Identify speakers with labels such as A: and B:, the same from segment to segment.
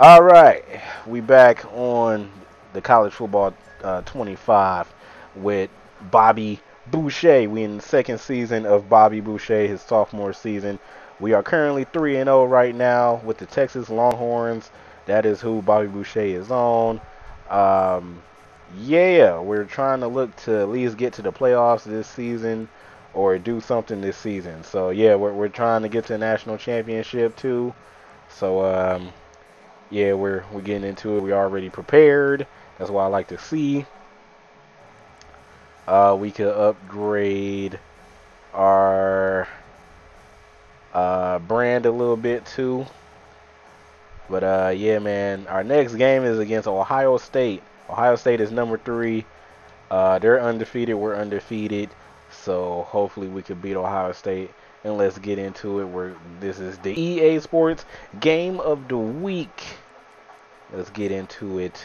A: All right, we back on the college football uh, 25 with Bobby Boucher. We in the second season of Bobby Boucher, his sophomore season. We are currently 3 and 0 right now with the Texas Longhorns. That is who Bobby Boucher is on. Um, yeah, we're trying to look to at least get to the playoffs this season or do something this season. So yeah, we're we're trying to get to the national championship too. So um, yeah, we're we're getting into it. We're already prepared. That's what I like to see. Uh, we could upgrade our uh, brand a little bit too. But uh, yeah, man, our next game is against Ohio State. Ohio State is number three. Uh, they're undefeated. We're undefeated. So hopefully we could beat Ohio State. And let's get into it. Where this is the EA Sports Game of the Week. Let's get into it.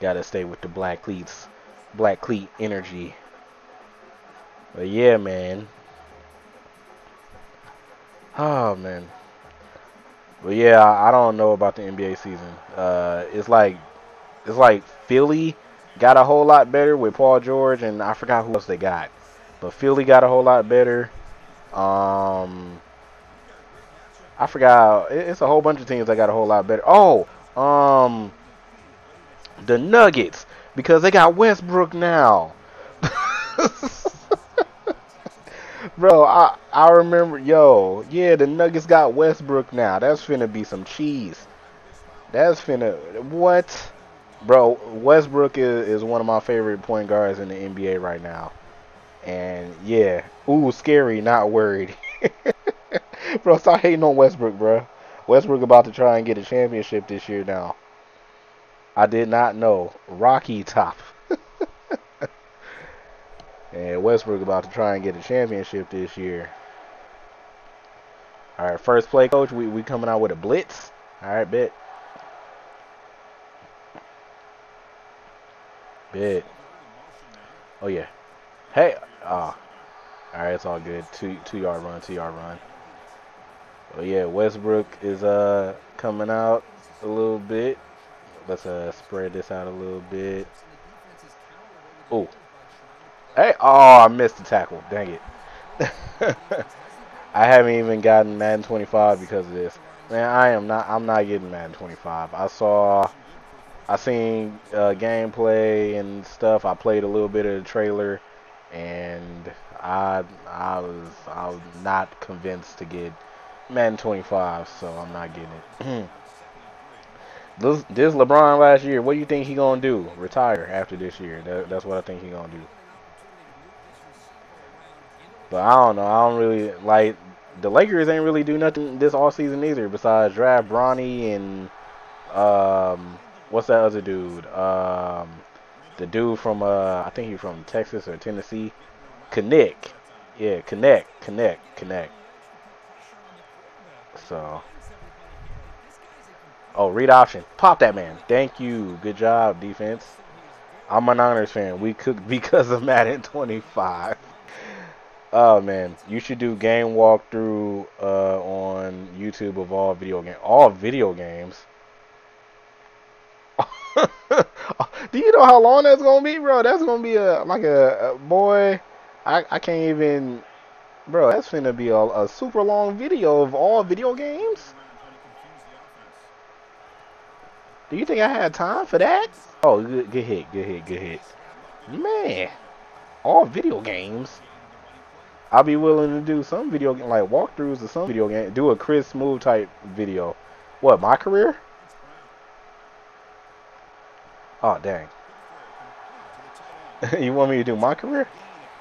A: Gotta stay with the black cleats, black cleat energy. But yeah, man. Oh man. But yeah, I don't know about the NBA season. Uh, it's like, it's like Philly got a whole lot better with Paul George, and I forgot who else they got. But Philly got a whole lot better. Um, I forgot. It's a whole bunch of teams that got a whole lot better. Oh, um, the Nuggets because they got Westbrook now. Bro, I I remember, yo, yeah, the Nuggets got Westbrook now. That's finna be some cheese. That's finna what? Bro, Westbrook is, is one of my favorite point guards in the NBA right now. And yeah, ooh, scary, not worried. bro, stop hating on Westbrook, bro. Westbrook about to try and get a championship this year now. I did not know. Rocky top. and Westbrook about to try and get a championship this year. All right, first play, coach. We we coming out with a blitz. All right, bet. Bet. Oh yeah. Hey. Oh. All right, it's all good. Two two yard run. Two yard run. Yeah, Westbrook is uh coming out a little bit. Let's uh spread this out a little bit. Oh. Hey. Oh, I missed the tackle. Dang it. I haven't even gotten Madden 25 because of this. Man, I am not. I'm not getting Madden 25. I saw I seen uh, gameplay and stuff. I played a little bit of the trailer, and I I was I was not convinced to get Madden 25, so I'm not getting it. this, this LeBron last year. What do you think he gonna do? Retire after this year? That, that's what I think he gonna do. But I don't know. I don't really like the Lakers. Ain't really do nothing this all season either. Besides draft Bronny and um what's that other dude? Um, the dude from uh, I think he's from Texas or Tennessee. Knecht, yeah, Knecht, Knecht, Knecht. So, oh, read option, pop that man. Thank you, good job, defense. I'm an Niners fan. We cooked because of Madden 25. Oh man, you should do game walkthrough uh, on YouTube of all video game, all video games. Do you know how long that's gonna be, bro? That's gonna be a like a, a boy. I I can't even, bro. That's gonna be a, a super long video of all video games. Do you think I had time for that? Oh, good, good hit, good hit, good hit. Man, all video games. I'll be willing to do some video game, like walkthroughs or some video game. Do a Chris Smoove type video. What, my career? Oh, dang. you want me to do my career?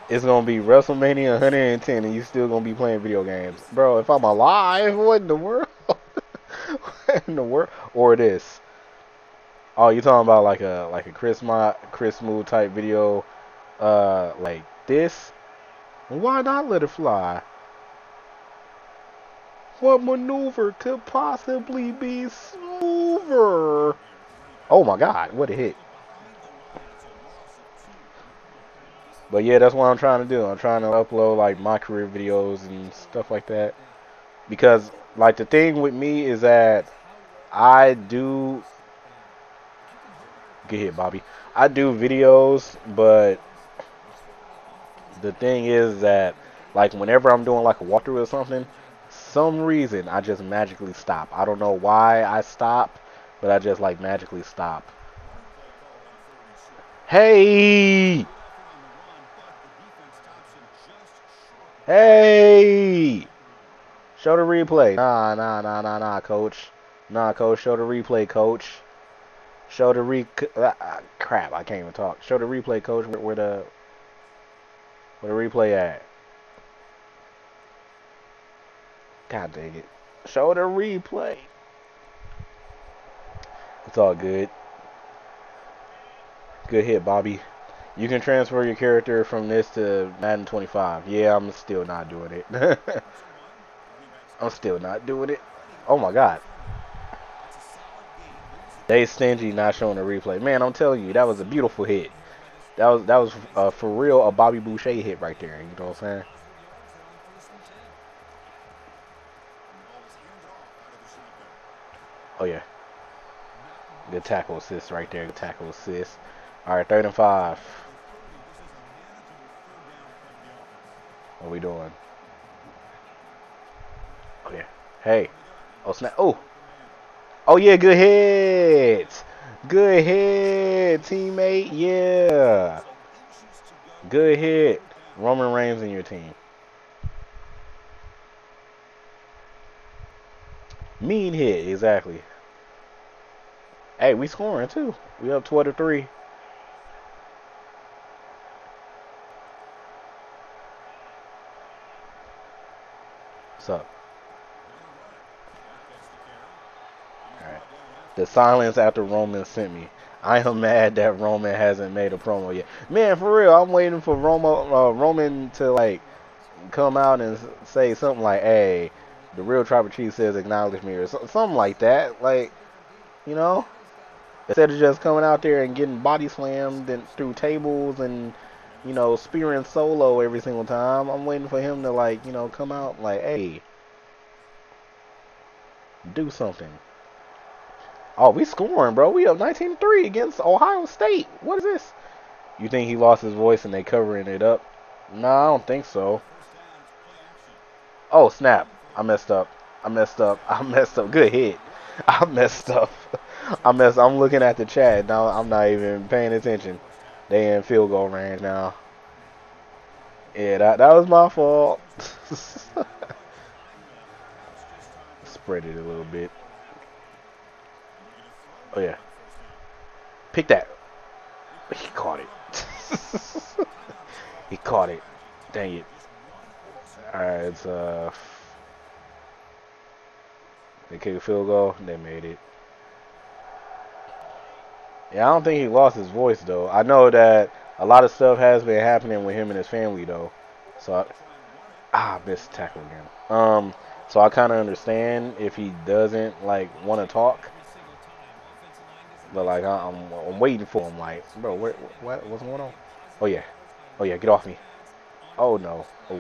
A: It's to be WrestleMania 110 and you still to be playing video games. Bro, if I'm alive, what in the world? what in the world? Or this. Oh, you talking about like a like a Chris Mo Chris Smoove type video uh like this? Why not let it fly? What maneuver could possibly be smoother? Oh my god, what a hit. But yeah, that's what I'm trying to do. I'm trying to upload like my career videos and stuff like that. because like the thing with me is that I do get hit, Bobby. I do videos, but the thing is that like whenever I'm doing like a walkthrough or something, some reason I just magically stop. I don't know why I stop, but I just like magically stop. Hey! Hey! Show the replay. Nah, nah, nah, nah, nah, coach. Nah, coach. Show the replay, coach. Show the re. Uh, uh, crap, I can't even talk. Show the replay, coach. Where, where the where the replay at? God dang it. Show the replay. It's all good. Good hit, Bobby. You can transfer your character from this to Madden 25. Yeah, I'm still not doing it. I'm still not doing it. Oh my god. They stingy not showing the replay. Man, I'm telling you, that was a beautiful hit. That was that was uh, for real a Bobby Boucher hit right there. You know what I'm saying? Oh yeah. Good tackle assist right there. Good tackle assist. All right, third and five. What are we doing? Oh yeah. Hey. Oh snap. Oh. Oh yeah. Good hit. Good hit, teammate. Yeah. Good hit. Roman Reigns in your team. Mean hit, exactly. Hey, we scoring too. We up 12 to 3. Up? Alright. The silence after Roman sent me. I am mad that Roman hasn't made a promo yet. Man, for real, I'm waiting for Romo, uh, Roman to like come out and say something like, "Hey, the real Tribal Chief says acknowledge me," or something like that. Like, you know, instead of just coming out there and getting body slammed and through tables and you know spearing solo every single time. I'm waiting for him to like you know come out like, "Hey, do something." Oh, we scoring, bro. We up 19-3 against Ohio State. What is this? You think he lost his voice and they covering it up? No, I don't think so. Oh, snap. I messed up. I messed up. I messed up. Good hit. I messed up. I messed I'm looking at the chat. Now I'm not even paying attention. They in field goal range now. Yeah, that that was my fault. Spread it a little bit. Oh yeah. Pick that. He caught it. he caught it. Dang it. Alright, it's uh they kick a field goal, they made it. Yeah, I don't think he lost his voice though. I know that a lot of stuff has been happening with him and his family though. So I, ah, missed tackle again. Um, so I kind of understand if he doesn't like want to talk. But like I'm, I'm waiting for him. Like, bro, what, what, what's going on? Oh yeah, oh yeah, get off me. Oh no. Oh.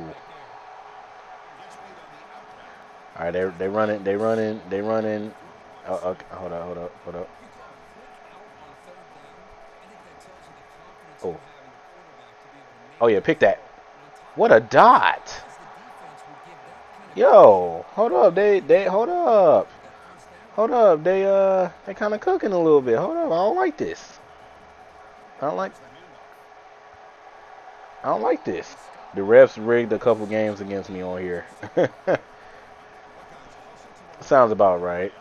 A: All right, they they running, they running, they running. Oh, okay, hold up, hold up, hold up. Oh. Oh yeah, pick that. What a dot. Yo, hold up, they they hold up. Hold up, they uh they kind of cooking a little bit. Hold up, I don't like this. I don't like. I don't like this. The refs rigged a couple games against me on here. Sounds about right.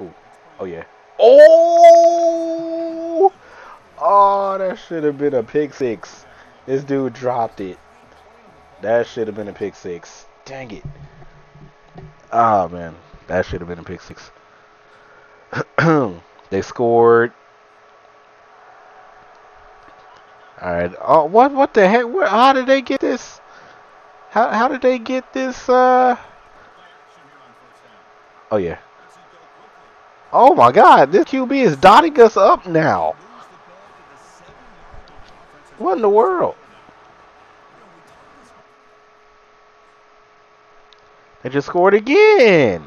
A: Ooh. Oh yeah. Oh! Oh, that should have been a pick six. This dude dropped it. That should have been a pick six. Dang it. Oh, man. That should have been a pick six. they scored. All right. Oh, what? What the heck? Where, how did they get this? How how did they get this? Uh. Oh yeah. Oh my God, this QB is dotting us up now. What in the world? They just scored again.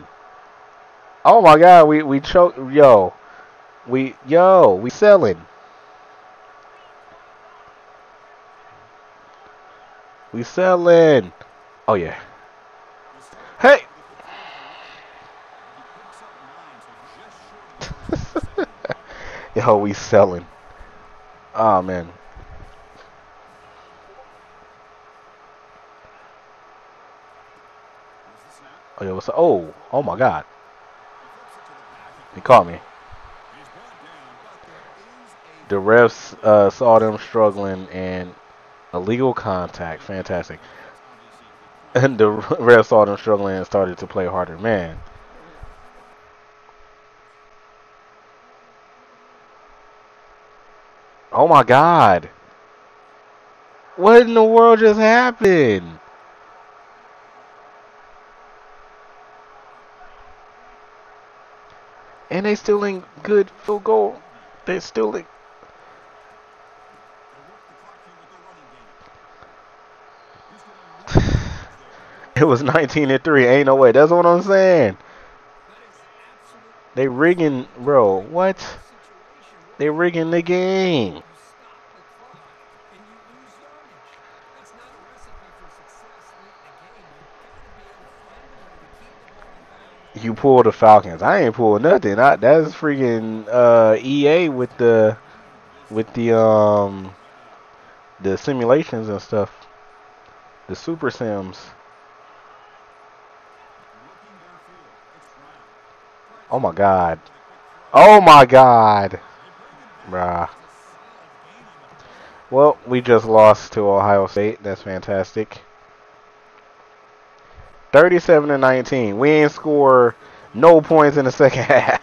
A: Oh my God, we we choked. Yo, we yo we selling. We selling. Oh yeah. Hey. Yo, we selling. Oh man. Oh, yo, what's up? Oh, oh my God. He caught me. The refs uh, saw them struggling and illegal contact. Fantastic. And the refs saw them struggling and started to play harder. Man. Oh my God. What in the world just happened? And they still ain't good field goal. They still ain't. it was 19 and 3. Ain't no way. That's what I'm saying. They rigging, bro. What? They rigging the game. You pull the Falcons. I ain't pull nothing. I, that's freaking uh, EA with the with the um the simulations and stuff. The super sims. Oh my god. Oh my god. Bruh. Well, we just lost to Ohio State. That's fantastic. 37 to 19. We ain't score no points in the second half.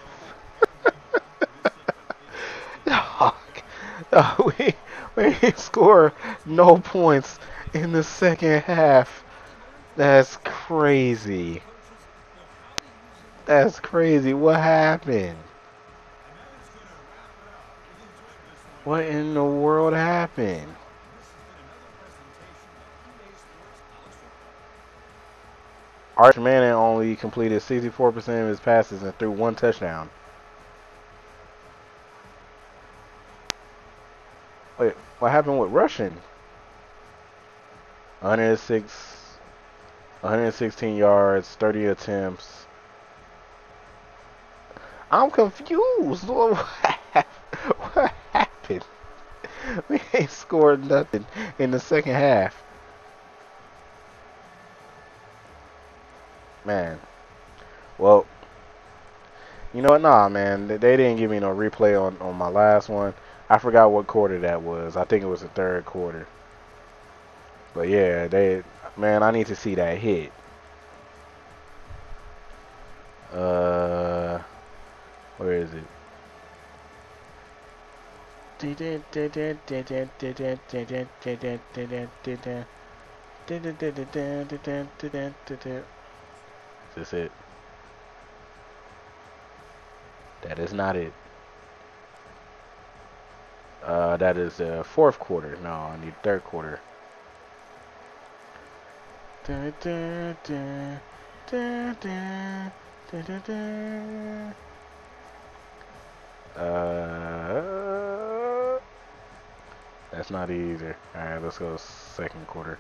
A: we, we ain't score no points in the second half. That's crazy. That's crazy. What happened? What in the world happened? Arch Manning only completed 64% of his passes and threw one touchdown. Wait, what happened with rushing? 106, 116 yards, 30 attempts. I'm confused. What happened? We ain't scored nothing in the second half. Man. Well, you know what? Nah, man. They didn't give me no replay on, on my last one. I forgot what quarter that was. I think it was the third quarter. But yeah, they man, I need to see that hit. Uh where is it? Is this it? That is not it. Uh, that is the fourth quarter. No, I need third quarter. Uh, that's not either. All right, let's go second quarter.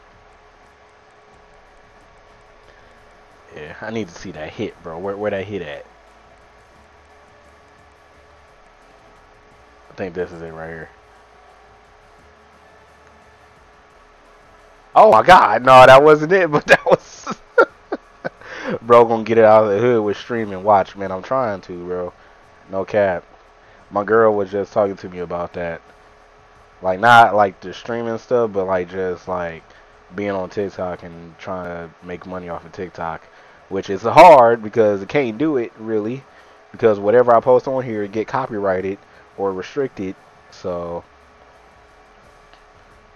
A: Yeah, I need to see that hit, bro. Where where that hit at? I think this is it right here. Oh my god, no, that wasn't it, but that was Bro gonna get it out of the hood with streaming. Watch, man, I'm trying to, bro. No cap. My girl was just talking to me about that. Like not like the streaming stuff, but like just like being on TikTok and trying to make money off of TikTok which is hard because it can't do it really because whatever I post on here get copyrighted or restricted. So,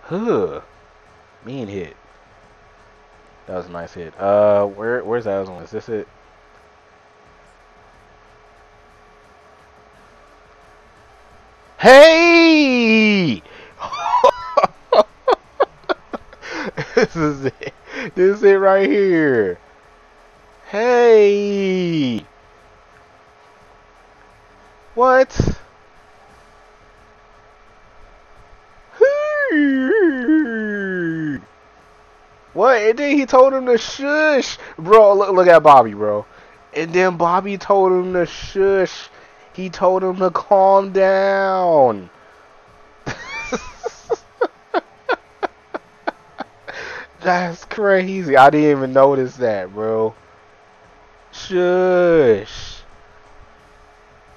A: huh, mean hit. That was a nice hit. Uh, where where's that one? Is this it? Hey! this is it. This is it right here. Hey! What? what? And then he told him to shush. Bro, look, look at Bobby, bro. And then Bobby told him to shush. He told him to calm down. That's crazy. I didn't even notice that, bro. Shush.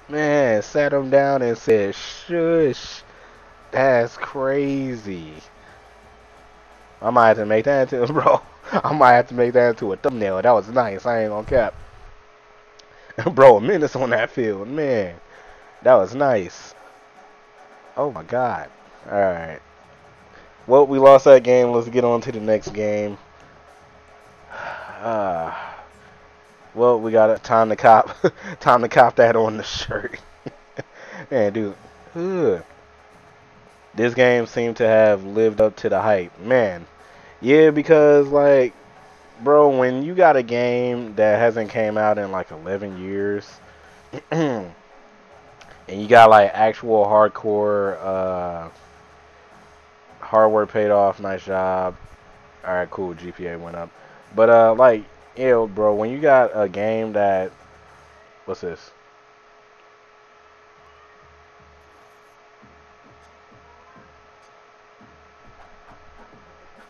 A: Man, sat him down and said, shush. That's crazy. I might have to make that into, bro. I might have to make that into a thumbnail. That was nice. I ain't gonna cap. bro, a minutes on that field. Man, that was nice. Oh my god. Alright. Well, we lost that game. Let's get on to the next game. Uh, well, we got time to cop, time to cop that on the shirt. Man, dude, ugh. this game seemed to have lived up to the hype. Man, yeah, because like, bro, when you got a game that hasn't came out in like 11 years, and you got like actual hardcore. Uh, hard work paid off. Nice job. All right, cool. GPA went up. But uh, like, know, bro, when you got a game that, what's this?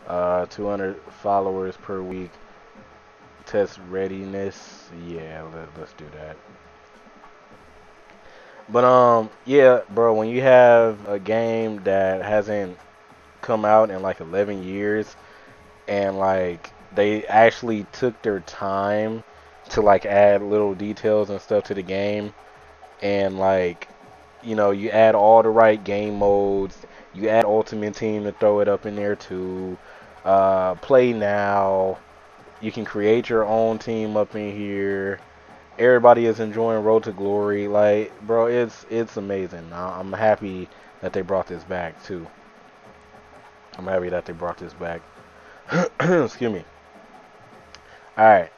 A: Uh, 200 followers per week. Test readiness. Yeah, let, let's do that. But um, yeah, bro, when you have a game that hasn't come out in like 11 years and like they actually took their time to like add little details and stuff to the game. And like you know you add all the right game modes. You add ultimate team to throw it up in there too. Uh, play now. You can create your own team up in here. Everybody is enjoying road to glory. Like bro it's it's amazing. I'm happy that they brought this back too. I'm happy that they brought this back. Excuse me. Alright.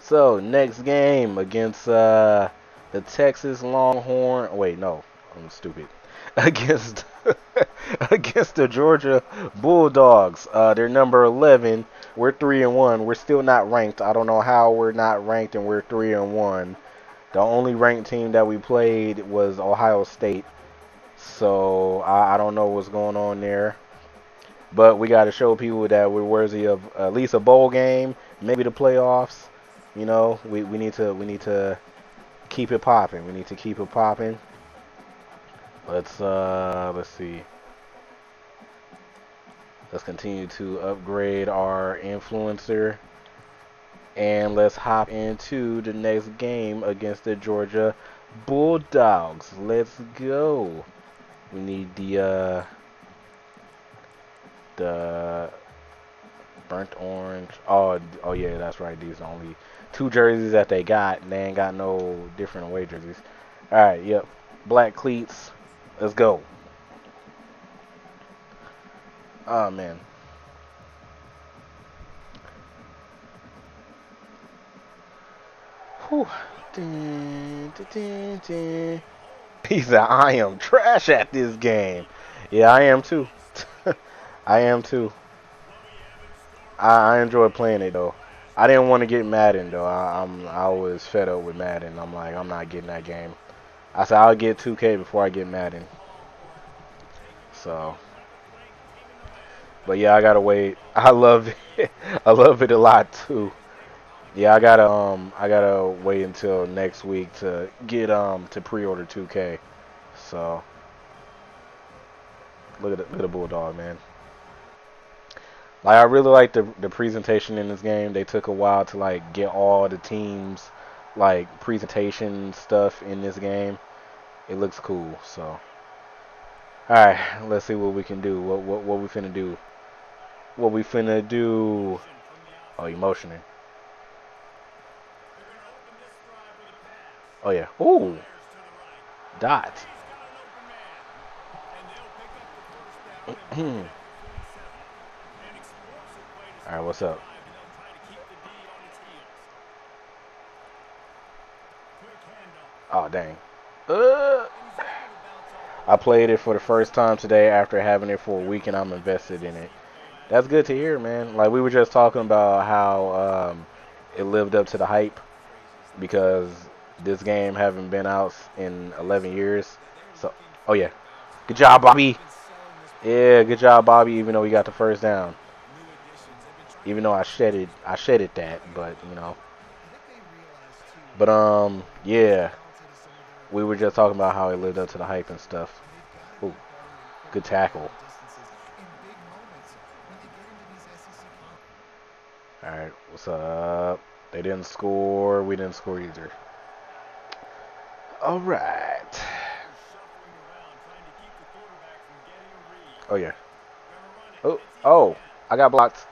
A: So, next game against uh, the Texas Longhorn. Wait, no. I'm stupid. Against against the Georgia Bulldogs. Uh, they're number 11. We're 3 and 1. We're still not ranked. I don't know how we're not ranked and we're 3 and 1. The only ranked team that we played was Ohio State. So, I, I don't know what's going on there. But we got to show people that we're worthy of at least a bowl game, maybe the playoffs. You know, we, we need to we need to keep it popping. We need to keep it popping. Let's uh let's see. Let's continue to upgrade our influencer. And let's hop into the next game against the Georgia Bulldogs. Let's go. We need the uh the burnt orange. Oh, oh yeah, that's right. These are only two jerseys that they got, they ain't got no different away jerseys. All right, yep, black cleats. Let's go. Oh man. Whew. He said, I am trash at this game. Yeah, I am too. I am too. I, I enjoy playing it though. I didn't want to get Madden though. I, I'm I was fed up with Madden. I'm like I'm not getting that game. I said I'll get 2K before I get Madden. So, but yeah, I gotta wait. I love it. I love it a lot too. Yeah, I gotta um I gotta wait until next week to get um to pre-order 2K. So look at the, look at the bulldog man. Like I really like the the presentation in this game. They took a while to like get all the teams like presentation stuff in this game. It looks cool. So, all right, let's see what we can do. What what what we finna do? What we finna do? Oh, emotioning. Oh yeah. Ooh. Dot. All right, what's up? Oh, dang. Uh, I played it for the first time today after having it for a week, and I'm invested in it. That's good to hear, man. Like we were just talking about how um, it lived up to the hype because this game haven't been out in 11 years. So, oh yeah, good job, Bobby. Yeah, good job, Bobby. Even though we got the first down, even though I shedded, I shedded that, but you know. But um, yeah, we were just talking about how it lived up to the hype and stuff. Ooh, good tackle. All right, what's up? They didn't score. We didn't score either. All right. Oh yeah. Oh, oh, I got blocked.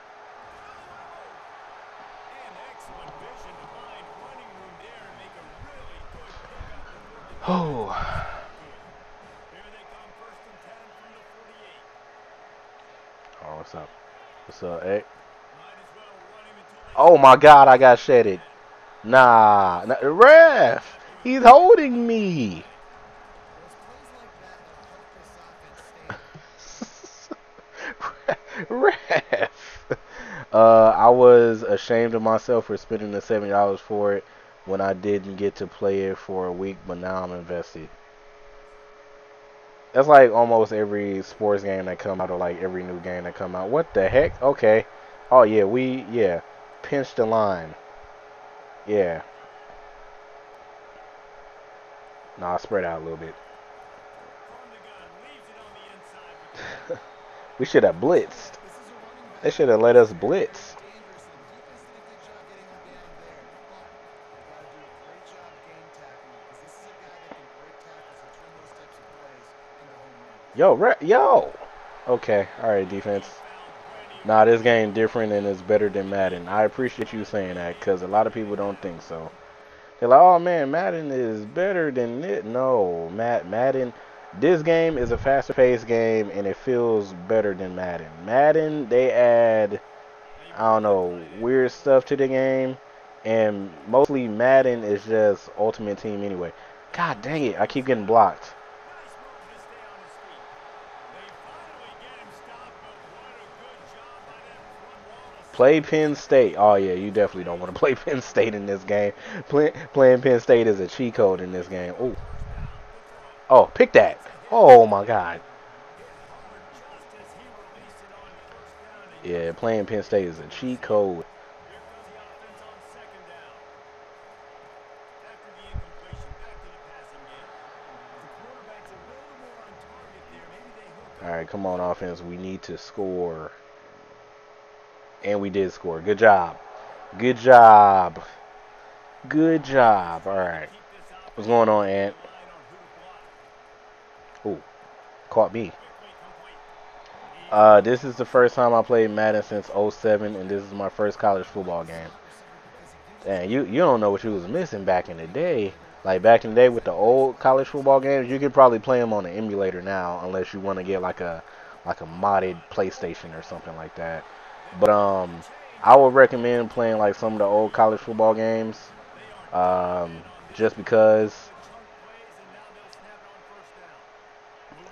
A: Oh. Oh, what's up? What's up, hey? Oh my god, I got shedded. Nah, nah ref, he's holding me. ref. Uh, I was ashamed of myself for spending the seventy dollars for it when I didn't get to play it for a week, but now I'm invested. That's like almost every sports game that come out, or like every new game that come out. What the heck? Okay. Oh yeah, we yeah, pinch the line. Yeah. Nah, spread out a little bit. we should have blitzed. They should have let us blitz. Yo, yo. Okay, all right, defense. Nah, this game different and it's better than Madden. I appreciate you saying that because a lot of people don't think so. They're like, oh man, Madden is better than it. No, Matt Madden. This game is a faster paced game and it feels better than Madden. Madden, they add, I don't know, weird stuff to the game. And mostly Madden is just Ultimate Team anyway. God dang it, I keep getting blocked. Play Penn State. Oh yeah, you definitely don't want to play Penn State in this game. Play, playing Penn State is a cheat code in this game. Oh, oh, pick that. Oh my God. Yeah, playing Penn State is a cheat code. All right, come on, offense. We need to score. And we did score. Good job. Good job. Good job. All right. What's going on, Ant? Ooh. Caught me. Uh, this is the first time I played Madden since 07, and this is my first college football game. And you you don't know what you was missing back in the day. Like back in the day with the old college football games, you could probably play them on the emulator now, unless you want to get like a like a modded PlayStation or something like that. But um, I would recommend playing like some of the old college football games, um, just because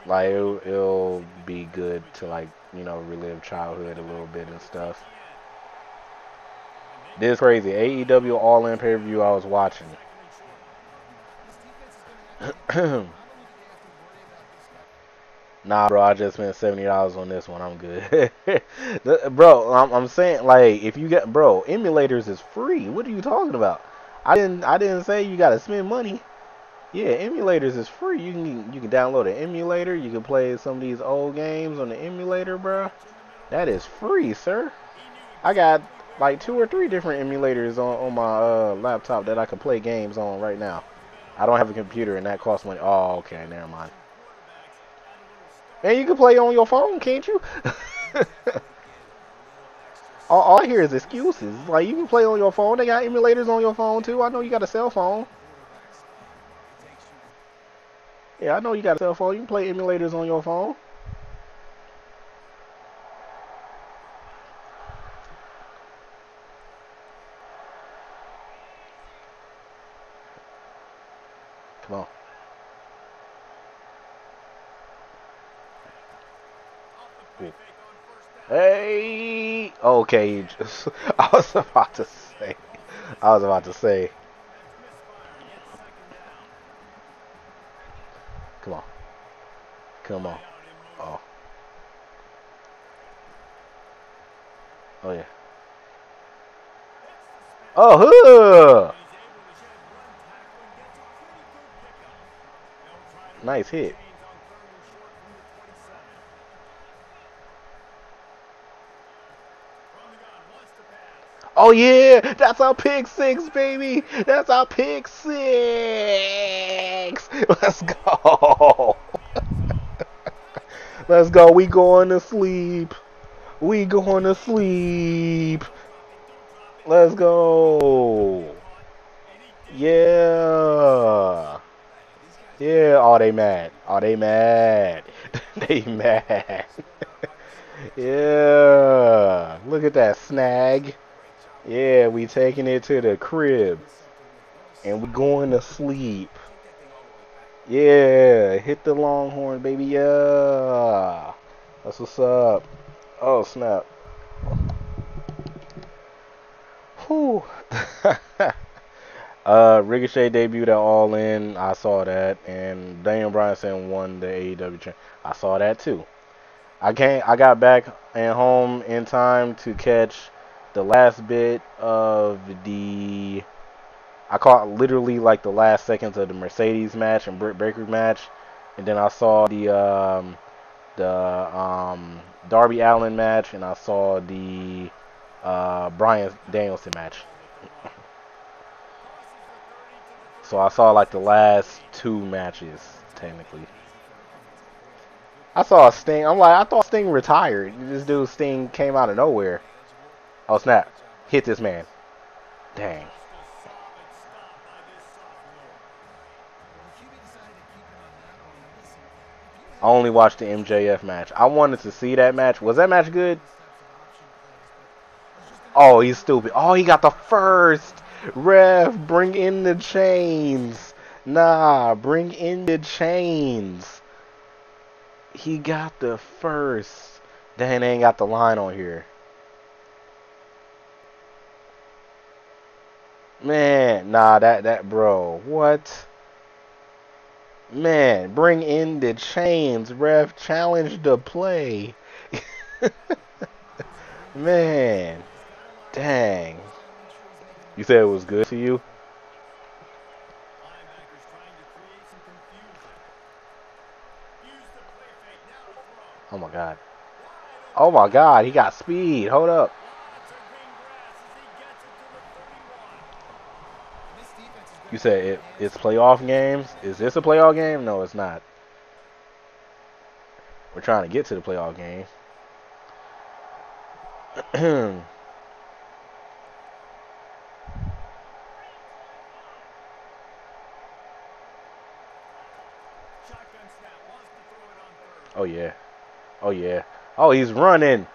A: like it'll, it'll be good to like you know relive childhood a little bit and stuff. This is crazy. AEW All In pay per view I was watching. Nah, bro, I just spent seventy dollars on this one. I'm good, bro. I'm, I'm saying like if you get bro, emulators is free. What are you talking about? I didn't I didn't say you gotta spend money. Yeah, emulators is free. You can you can download an emulator. You can play some of these old games on the emulator, bro. That is free, sir. I got like two or three different emulators on on my uh, laptop that I can play games on right now. I don't have a computer, and that costs money. Oh, okay, never mind. Man, you can play on your phone, can't you? all, all I hear is excuses. Like, you can play on your phone. They got emulators on your phone, too. I know you got a cell phone. Yeah, I know you got a cell phone. You can play emulators on your phone. Hey, okay. I was about to say. I was about to say. Come on. Come on. Oh. Oh yeah. Oh, huh. Nice hit. Oh yeah, that's our pick six, baby. That's our pick six. Let's go. Let's go. We going to sleep. We going to sleep. Let's go. Yeah. Yeah. Oh, they mad. Oh, they mad. they mad. yeah. Look at that snag. Yeah, we taking it to the crib. And we going to sleep. Yeah, hit the longhorn, baby. Yeah. That's what's up. Oh, snap. Whew. uh, Ricochet debuted at All In. I saw that. And Daniel Bryanson won the AEW. I saw that too. I can't. I got back and home in time to catch the last bit of the I caught literally like the last seconds of the Mercedes match and Britt Baker match, and then I saw the um, the um, Darby Allin match, and I saw the uh, Bryan Danielson match. so I saw like the last two matches technically. I saw Sting. I'm like, I thought Sting retired. This dude Sting came out of nowhere. Oh snap! Hit this man. Dang. I only watched the MJF match. I wanted to see that match. Was that match good? Oh, he's stupid. Oh, he got the first. Ref, bring in the chains. Nah, bring in the chains. He got the first. Dang, they ain't got the line on here. Man, nah, that, that, bro. What? Man, bring in the chains, ref. Challenge the play. Man, dang. You said it was good to you? Oh my god. Oh my god, he got speed. Hold up. You said it, it's playoff games. Is this a playoff game? No, it's not. We're trying to get to the playoff game. oh yeah. Oh yeah. Oh, he's running.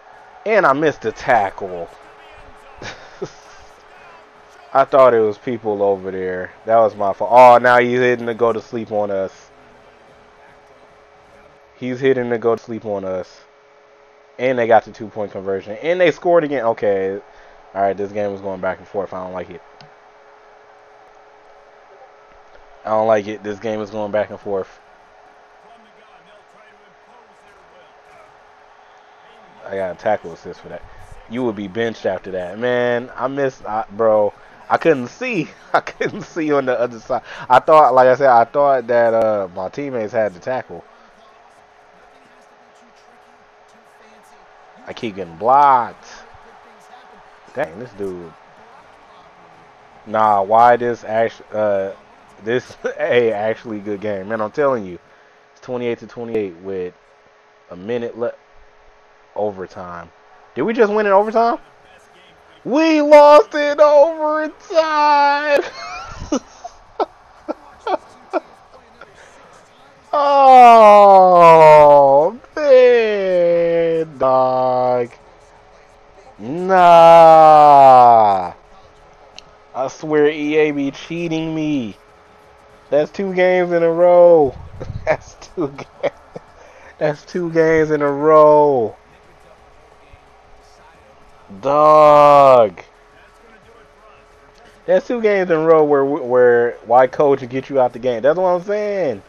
A: And I missed the tackle. I thought it was people over there. That was my fault. Oh, now he's hitting to go to sleep on us. He's hitting to go to sleep on us. And they got the two-point conversion. And they scored again. Okay. All right, this game is going back and forth. I don't like it. I don't like it. This game is going back and forth. I got a tackle assist for that. You would be benched after that. Man, I missed, uh, bro. I couldn't see. I couldn't see on the other side. I thought, like I said, I thought that uh, my teammates had the tackle. I keep getting blocked. Dang, this dude. Nah, why this actually? Uh, this a actually good game, man. I'm telling you, it's 28 to 28 with a minute left. Overtime. Did we just win in overtime? We lost in overtime. oh, man, dog. Nah. I swear EA be cheating me. That's two games in a row. That's two games. That's two games in a row. Dog. That's two games in a row where where why coach to get you out the game. That's what I'm saying.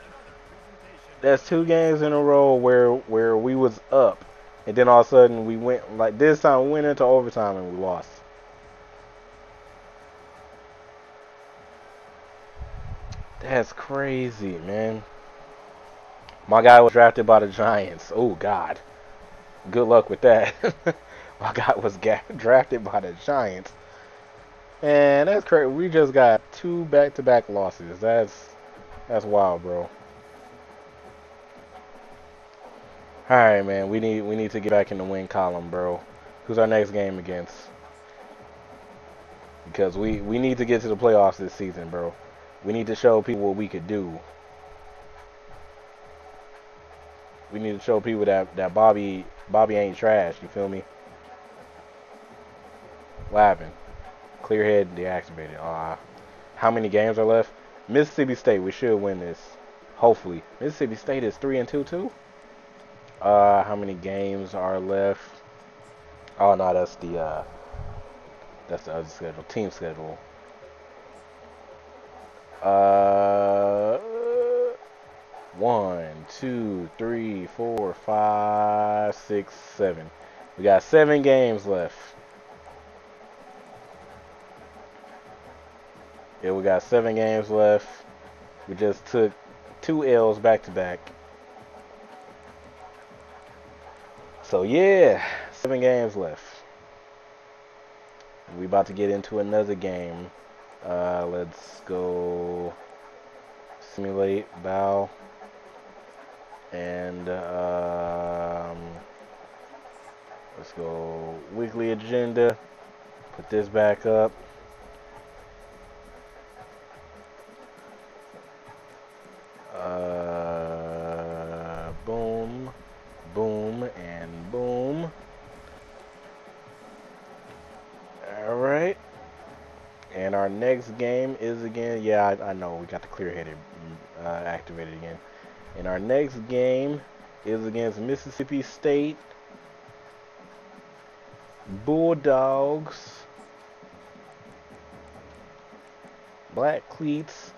A: That's two games in a row where where we was up, and then all of a sudden we went like this time we went into overtime and we lost. That's crazy, man. My guy was drafted by the Giants. Oh God, good luck with that. My guy was drafted by the Giants. And that's crazy. We just got two back-to-back losses. That's that's wild, bro. All right, man. We need we need to get back in the win column, bro. Who's our next game against? Because we we need to get to the playoffs this season, bro. We need to show people what we could do. We need to show people that that Bobby Bobby ain't trash. You feel me? Happened? Clear head deactivated. Uh, how many games are left? Mississippi State. We should win this. Hopefully. Mississippi State is three and two too. Uh, how many games are left? Oh no, that's the uh, that's the other schedule. Team schedule. Uh, one, two, three, four, five, six, seven. We got seven games left. Yeah, we got seven games left. We just took two L's back to back. So yeah, seven games left. We about to get into another game. Uh, let's go simulate bow and um, let's go weekly agenda. Put this back up. Yeah, I, I know, we got the clear-headed uh, activated again. And our next game is against Mississippi State Bulldogs. Black cleats,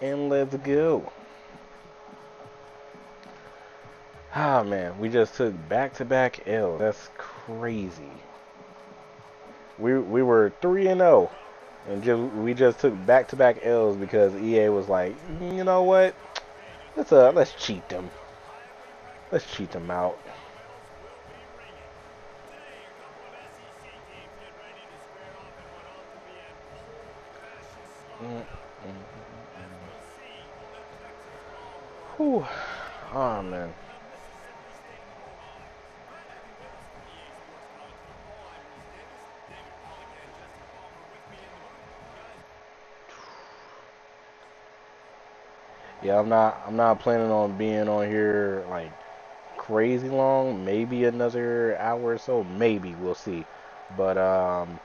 A: and let's go. Ah, man, we just took back-to-back L. That's crazy. We we were three and zero, oh, and just we just took back-to-back L's because EA was like, you know what? Let's uh let's cheat them. Let's cheat them out. Mm -mm Whew. Oh man. Yeah, I'm not I'm not planning on being on here like crazy long. Maybe another hour or so. Maybe we'll see. But um,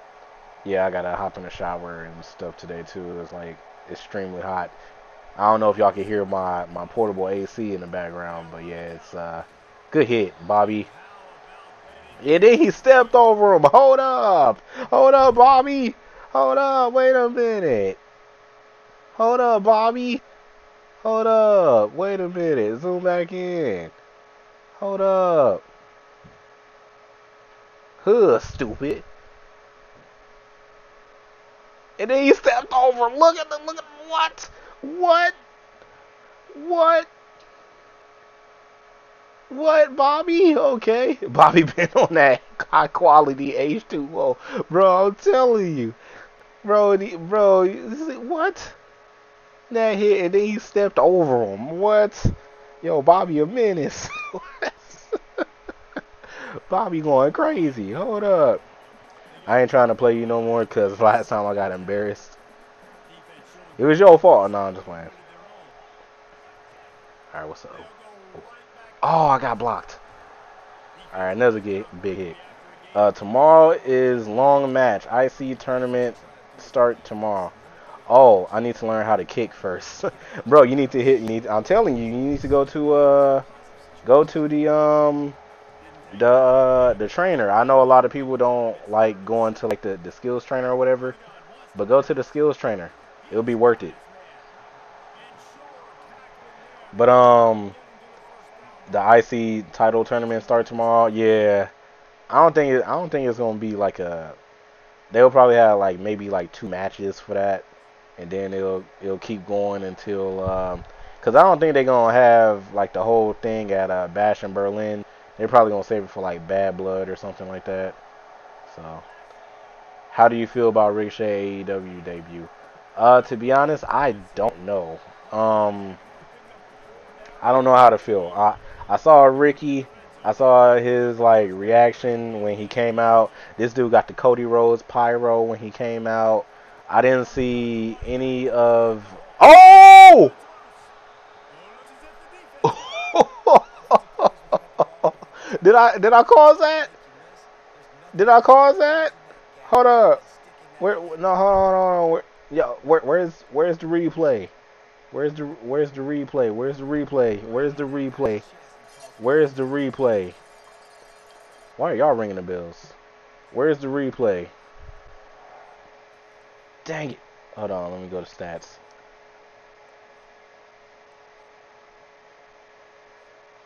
A: yeah, I gotta hop in the shower and stuff today too. It's like extremely hot. I don't know if y'all can hear my my portable AC in the background, but yeah, it's uh good hit, Bobby. And then he stepped over him. Hold up, hold up, Bobby. Hold up. Wait a minute. Hold up, Bobby. Hold up. Wait a minute. Zoom back in. Hold up. Huh, stupid. And then he stepped over. Look at the look at what? What? What? What, Bobby? Okay. Bobby been on that high quality H2O. Bro, I'm telling you. Bro, bro, what? That hit and then he stepped over him. What? Yo, Bobby a menace. Bobby going crazy. Hold up. I ain't trying to play you no more because last time I got embarrassed. It was your fault. No, I'm just playing. Alright, what's up? Oh, I got blocked. Alright, another big hit. Uh, tomorrow is long match. IC tournament start tomorrow. Oh, I need to learn how to kick first. Bro, you need to hit you need I'm telling you, you need to go to uh go to the um The uh, the trainer. I know a lot of people don't like going to like the, the skills trainer or whatever, but go to the skills trainer. It'll be worth it. But um, the IC title tournament start tomorrow. Yeah, I don't think it, I don't think it's gonna be like a. They'll probably have like maybe like two matches for that, and then it'll it'll keep going until um, cause I don't think they're gonna have like the whole thing at uh, Bash in Berlin. They're probably gonna save it for like Bad Blood or something like that. So, how do you feel about Ricochet AEW debut? Uh, to be honest, I don't know. Um, I don't know how to feel. I I saw Ricky. I saw his like reaction when he came out. This dude got the Cody Rhodes pyro when he came out. I didn't see any of. Oh! did I did I cause that? Did I cause that? Hold up. Where? No, hold on, hold on. Where, yeah, where, where's where's the replay? Where's the where's the replay? Where's the replay? Where's the replay? Where's the replay? Why are y'all ringing the bells? Where's the replay? Dang it. Hold on, let me go to stats.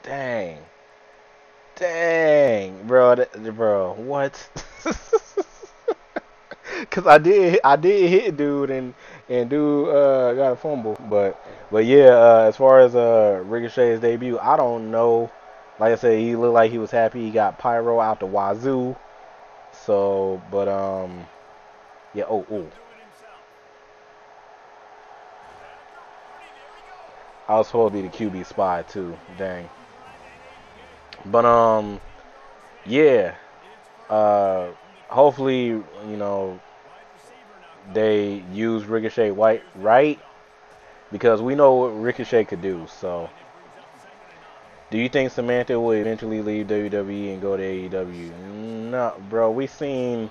A: Dang. Dang, bro, that, bro, what? Cause I did, I did hit dude, and and dude uh, got a fumble, but but yeah, uh, as far as uh, Ricochet's debut, I don't know. Like I said, he looked like he was happy. He got pyro out the wazoo. So, but um, yeah. Oh, oh. I was supposed to be the QB spy too. Dang. But um, yeah. Uh, hopefully, you know, they use Ricochet White right because we know what Ricochet could do. So, do you think Samantha will eventually leave WWE and go to AEW? No, bro. We seen.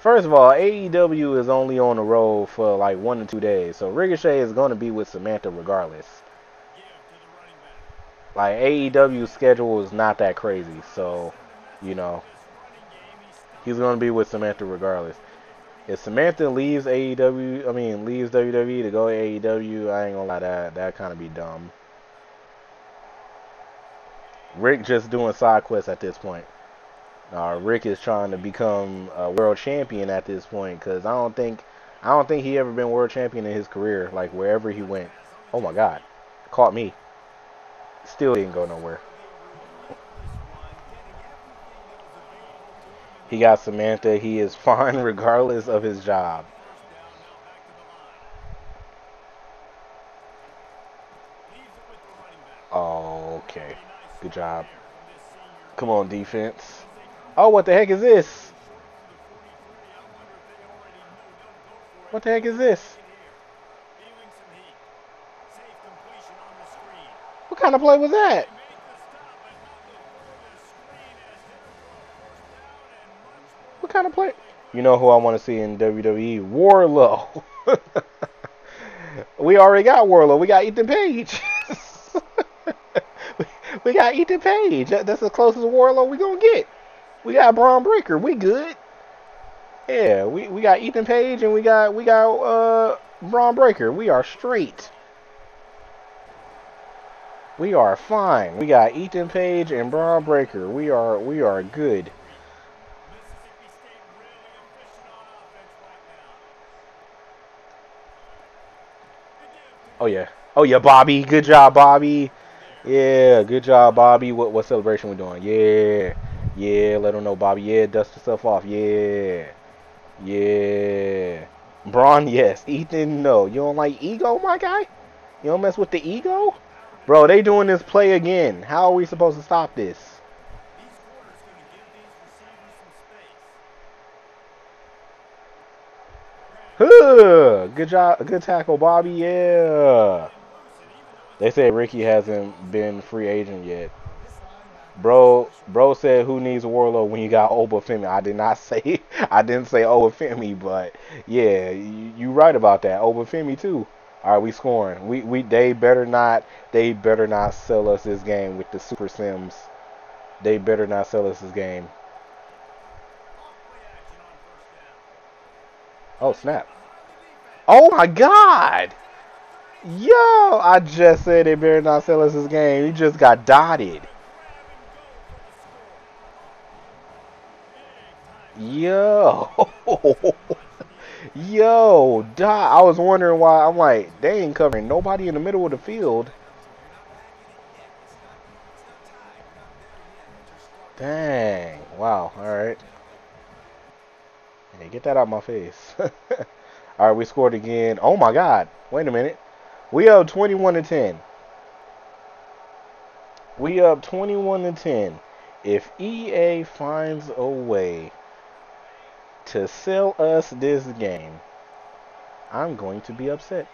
A: First of all, AEW is only on the road for like one to two days, so Ricochet is going to be with Samantha regardless. Like AEW's schedule is not that crazy, so you know he's going to be with Samantha regardless. If Samantha leaves AEW, I mean leaves WWE to go to AEW, I ain't gonna lie, that that kind of be dumb. Rick just doing side quests at this point. Uh, Rick is trying to become a world champion at this point because I don't think I don't think he ever been world champion in his career. Like wherever he went. Oh my God, caught me. Still didn't go nowhere. He got Samantha. He is fine regardless of his job. Okay. Good job. Come on, defense. Oh, what the heck is this? What the heck is this? What kind of play was that? What kind of play? You know who I want to see in WWE? Wardlow. we already got Wardlow. We got Ethan Page. we got Ethan Page. That's the closest Wardlow we gonna get. We got Bron Breakker. We good. Yeah, we, we got Ethan Page and we got we got uh Bron Breakker. We are straight. We are fine. We got Ethan Page and Bron Breakker. We are we are good. Oh yeah. Oh yeah, Bobby. Good job, Bobby. Yeah, good job, Bobby. What what celebration we doing? Yeah. Yeah, let him know, Bobby. Yeah, dust yourself off. Yeah. Yeah. Braun, yes. Ethan, no. You don't like ego, my guy? You don't mess with the ego? Bro, they doing this play again. How are we supposed to stop this? Good job. Good tackle, Bobby. Yeah. They say Ricky hasn't been free agent yet. Bro, bro said who needs a Wardlow when you got Oba Femi. I did not say I didn't say Oba Femi, but yeah, you, you right about that. Oba Femi too. All right, we scoring. We we they better not they better not sell us this game with the super sims. They better not sell us this game. Oh, snap. Oh, my God. Yo, I just said they better not sell us this game. He just got dotted. Yo. Yo. I was wondering why. I'm like, they ain't covering nobody in the middle of the field. Dang. Wow. All right. Hey, get that out my face. All right, we scored again. Oh my God. Wait a minute. We up 21 to 10. We up 21 to 10. If EA finds a way to sell us this game, I'm going to be upset.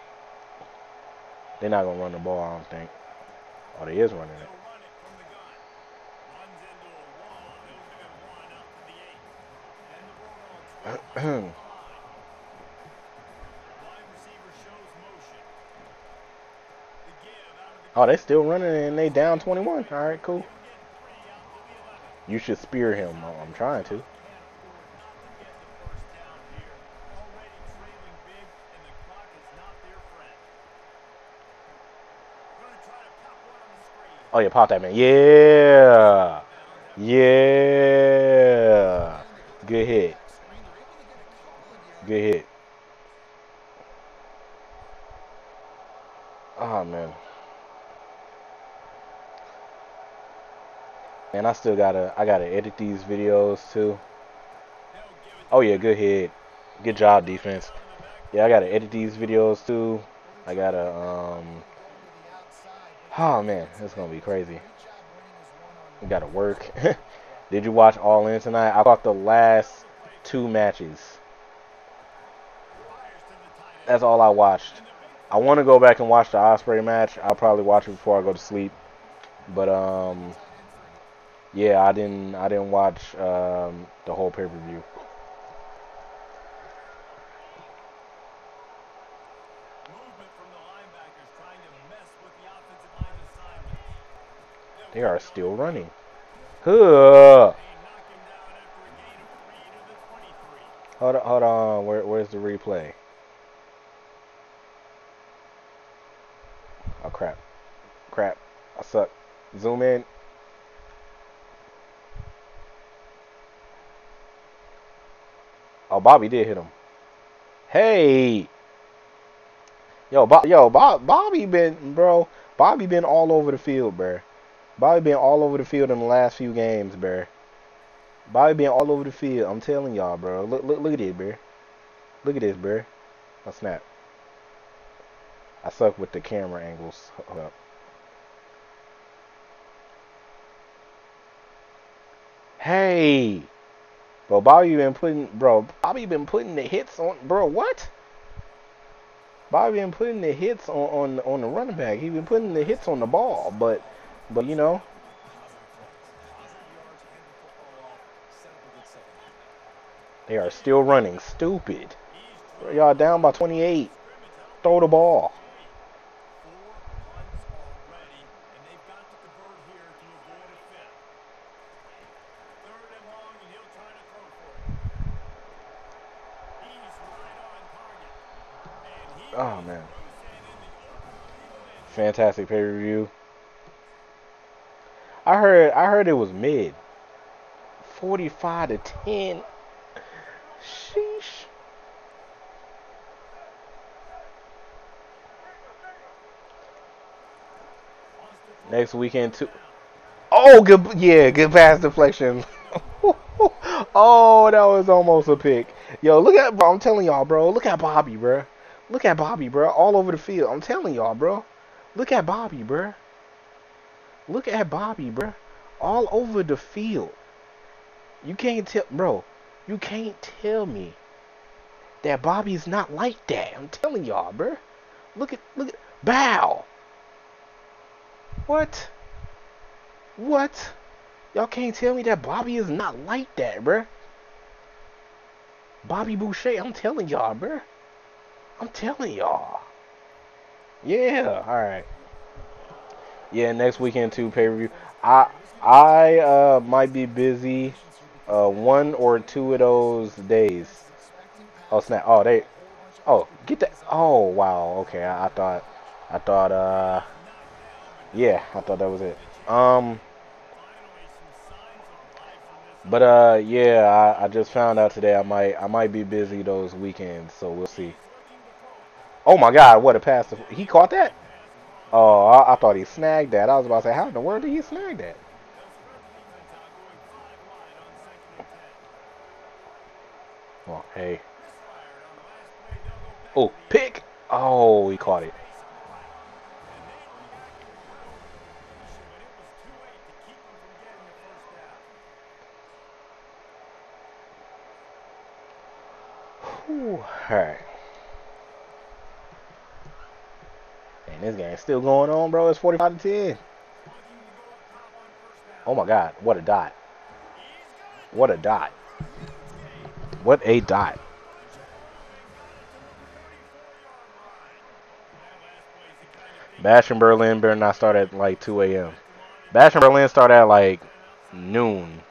A: They're not going to run the ball, I don't think. Oh, they is running it. oh, they still running and they down 21. All right, cool. You should spear him. Oh, I'm trying to. Oh yeah, pop that man. Yeah. Yeah. Good hit. Good hit. Oh man. Man, I still gotta I gotta edit these videos too. Oh yeah, good hit. Good job, defense. Yeah, I gotta edit these videos too. I gotta um Oh man, it's gonna be crazy. We gotta work. Did you watch All In tonight? I caught the last two matches. That's all I watched. I want to go back and watch the Ospreay match. I'll probably watch it before I go to sleep. But um, yeah, I didn't. I didn't watch um, the whole pay per view. They are still running. Huh. Hold on, hold on. Where, where's the replay? Oh crap. Crap. I suck. Zoom in. Oh, Bobby did hit him. Hey. Yo, Bob, yo, Bob, Bobby been, bro. Bobby been all over the field, bro. Bobby been all over the field in the last few games, bro. Bobby been all over the field. I'm telling y'all, bro. Look, look, look at this, bro. Look at this, bro. I snap. I suck with the camera angles. Hold up. Hey, bro, Bobby been putting, bro, Bobby been putting the hits on, bro. What? Bobby been putting the hits on on on the running back. He been putting the hits on the ball, but but you know. They are still running. Stupid. Y'all down by 28. Throw the ball. Oh man. Fantastic pay-per-view. I heard I heard it was mid. 45 to 10. Sheesh. Next weekend too. Oh, good. Yeah, good pass deflection. oh, that was almost a pick. Yo, look at, bro. I'm telling y'all, bro. Look at Bobby, bro. Look at Bobby, bro. All over the field. I'm telling y'all, bro. Look at Bobby, bro. Look at Bobby, bro. All over the field. You can't tell, bro. You can't tell me that Bobby's not like that. I'm telling y'all, bro. Look at, look at, bow. What? What? Y'all can't tell me that Bobby is not like that, bro. Bobby Boucher, I'm telling y'all, bro. I'm telling y'all. Yeah, all right. Yeah, next weekend too pay per view. I I uh, might be busy uh, one or two of those days. Oh snap! Oh they, oh get that! Oh wow! Okay, I, I thought, I thought uh, yeah, I thought that was it. Um, but uh, yeah, I, I just found out today I might I might be busy those weekends, so we'll see. Oh my God! What a pass! He caught that. Oh, I, I thought he snagged that. I was about to say, how in the world did he snag that? Oh, hey. Oh, pick. Oh, he caught it. Whew. And this game's still going on, bro. It's 45 to 10. Oh my God. What a dot. What a dot. What a dot. Bash in Berlin better not start at like 2 a.m. Bash in Berlin start at like noon.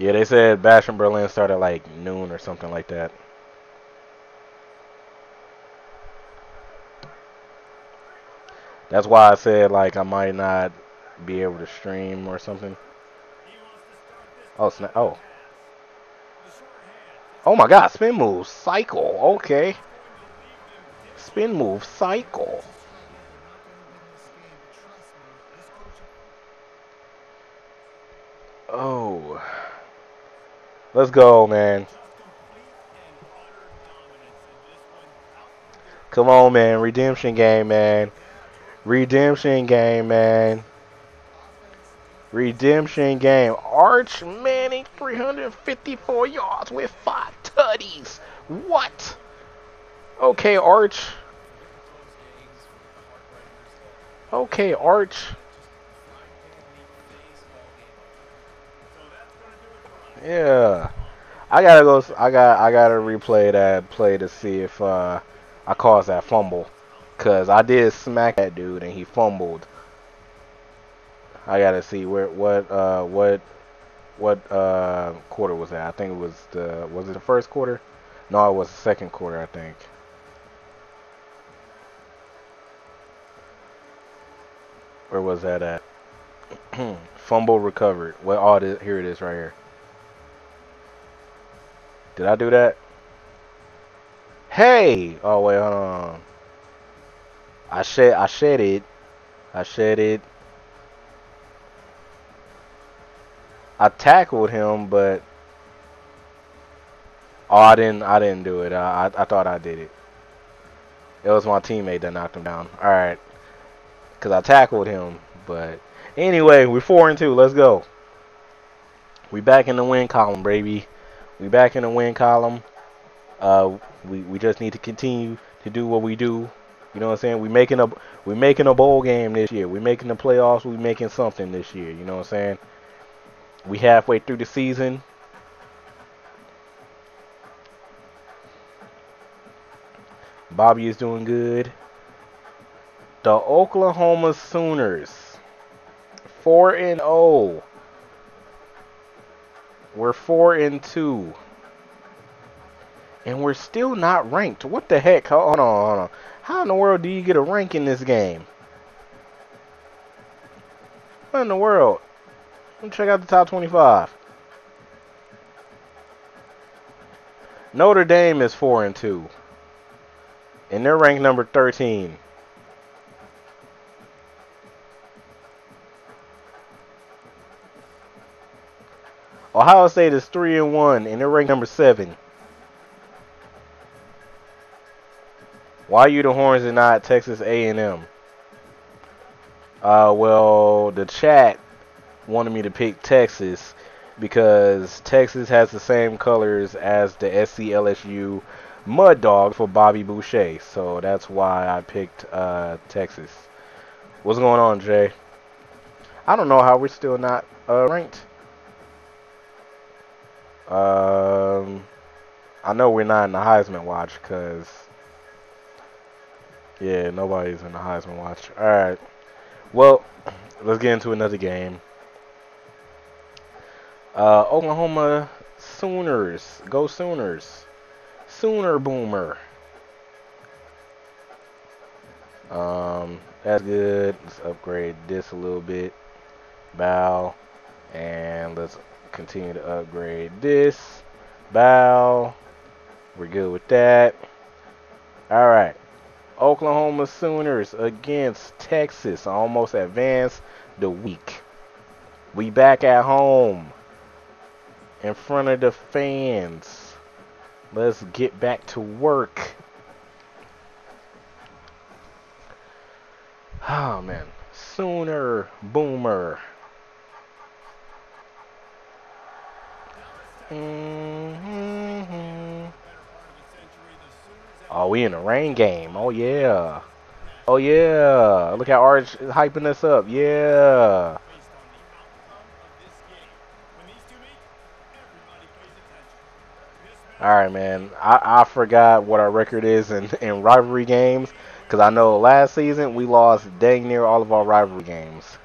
A: Yeah, they said Bash from Berlin started like noon or something like that. That's why I said like I might not be able to stream or something. Oh snap! Oh. Oh my God! Spin move cycle. Okay. Spin move cycle. Oh. Let's go, man. Come on, man. Redemption game, man. Redemption game, man. Redemption game. Arch Manning, 354 yards with five tutties. What? Okay, Arch. Okay, Arch. Yeah. I gotta go. I got. I gotta replay that play to see if uh, I caused that fumble, cause I did smack that dude and he fumbled. I gotta see where what uh what what uh quarter was that? I think it was the was it the first quarter? No, it was the second quarter. I think. Where was that at? Fumble recovered. Well, all this, here it is right here. Did I do that? Hey! Oh wait, hold on. I shed I shed it. I shed it. I tackled him, but oh, I didn't. I didn't do it. I, I, I thought I did it. It was my teammate that knocked him down. All right, because I tackled him. But anyway, we're four and two. Let's go. We back in the win column, baby. We back in the win column. Uh, we we just need to continue to do what we do. You know what I'm saying? We making a we making a bowl game this year. We making the playoffs. We making something this year. You know what I'm saying? We halfway through the season. Bobby is doing good. The Oklahoma Sooners. 4 and 0. We're 4 and 2. And we're still not ranked. What the heck? Hold on, hold on. How in the world do you get a rank in this game? What in the world? Let me check out the top 25. Notre Dame is 4 and 2. And they're ranked number 13. Ohio State is 3 and 1 and they're ranked number 7. Why you the Horns and not Texas A&M? Uh, well, the chat wanted me to pick Texas because Texas has the same colors as the SCLSU Mud Dog for Bobby Boucher. So that's why I picked uh, Texas. What's going on, Jay? I don't know how we're still not uh, ranked. Um, I know we're not in the Heisman watch because, yeah, nobody's in the Heisman watch. All right. Well, let's get into another game. Uh, Oklahoma Sooners. Go Sooners. Sooner Boomer. Um, that's good. Let's upgrade this a little bit. Bow. And let's continue to upgrade this. Bow. We're good with that. All right. Oklahoma Sooners against Texas. Almost advanced the week. We back at home in front of the fans. Let's get back to work. Oh man, Sooner Boomer. Mm -hmm. Mm-hmm. Oh, we in a rain game. Oh yeah. Oh yeah. Look how Arch is hyping us up. Yeah. All right, man. I, I forgot what our record is in, in rivalry games because I know last season we lost dang near all of our rivalry games.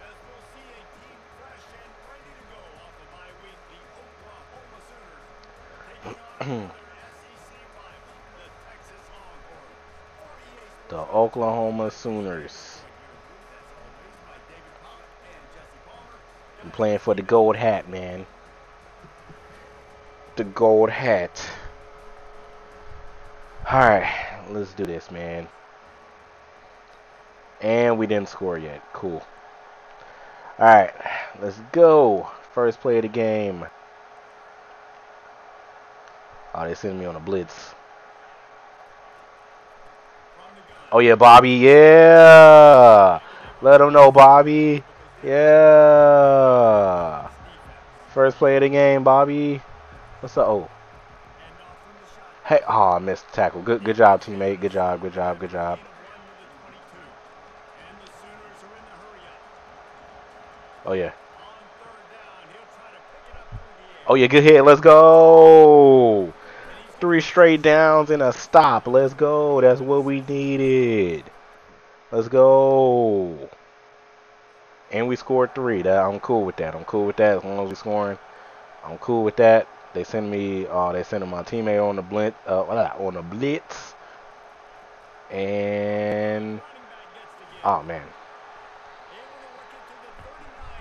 A: the Oklahoma Sooners. I'm playing for the gold hat, man. The gold hat. Alright, let's do this, man. And we didn't score yet. Cool. Alright, let's go. First play of the game. Oh, they sent me on a blitz. Oh, yeah, Bobby. Yeah. Let them know, Bobby. Yeah. First play of the game, Bobby. What's up? Oh. Hey, oh, I missed the tackle. Good, good job, teammate. Good job, good job, good job. Oh yeah. Oh yeah, good hit. Let's go. Three straight downs and a stop. Let's go. That's what we needed. Let's go. And we scored three. That I'm cool with that. I'm cool with that. As long as we scoring, I'm cool with that. They send me, uh, they send my teammate on the blitz, uh, on the blitz, and oh man,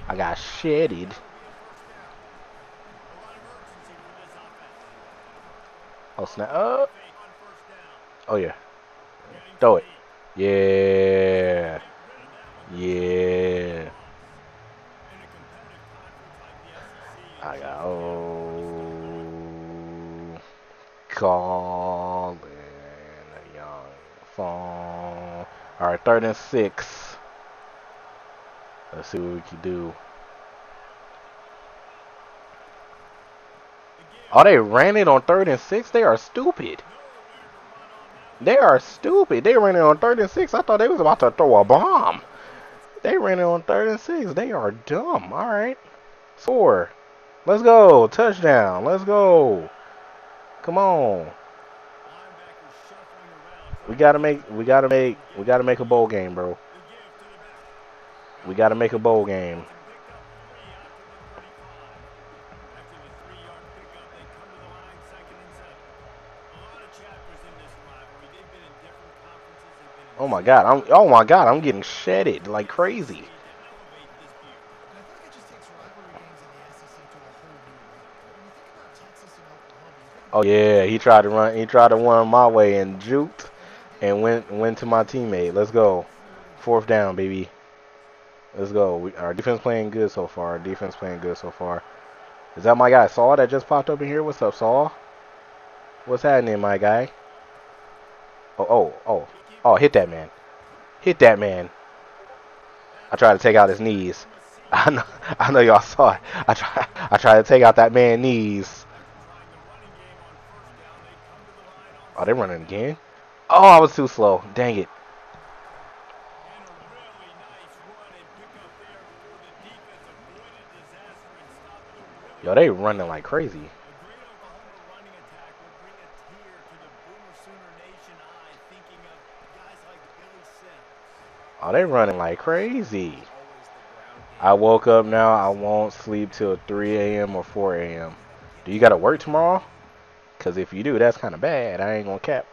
A: I got shedded. Oh snap! Oh, oh yeah, throw it. Yeah, yeah. I got oh. Calling a young phone. Alright, third and six. Let's see what we can do. Oh, they ran it on third and six? They are stupid. They are stupid. They ran it on third and six. I thought they was about to throw a bomb. They ran it on third and six. They are dumb. All right. Four. Let's go. Touchdown. Let's go. Come on. We gotta make we gotta make we gotta make a bowl game, bro. We gotta make a bowl game. Oh my god, I'm oh my god, I'm getting shedded like crazy. Oh yeah, he tried to run. He tried to run my way and juked, and went went to my teammate. Let's go, fourth down, baby. Let's go. We, our defense playing good so far. Our defense playing good so far. Is that my guy Saul that just popped up in here? What's up, Saul? What's happening, my guy? Oh, oh, oh, oh! Hit that man! Hit that man! I tried to take out his knees. I know, I know y'all saw it. I try, I tried to take out that man's knees. Oh, they're running again. Oh, I was too slow. Dang it. Yo, they running like crazy. Oh, they running like crazy. I woke up now. I won't sleep till 3 a.m. or 4 a.m. Do you got to work tomorrow? Because if you do, that's kind of bad. I ain't going to cap.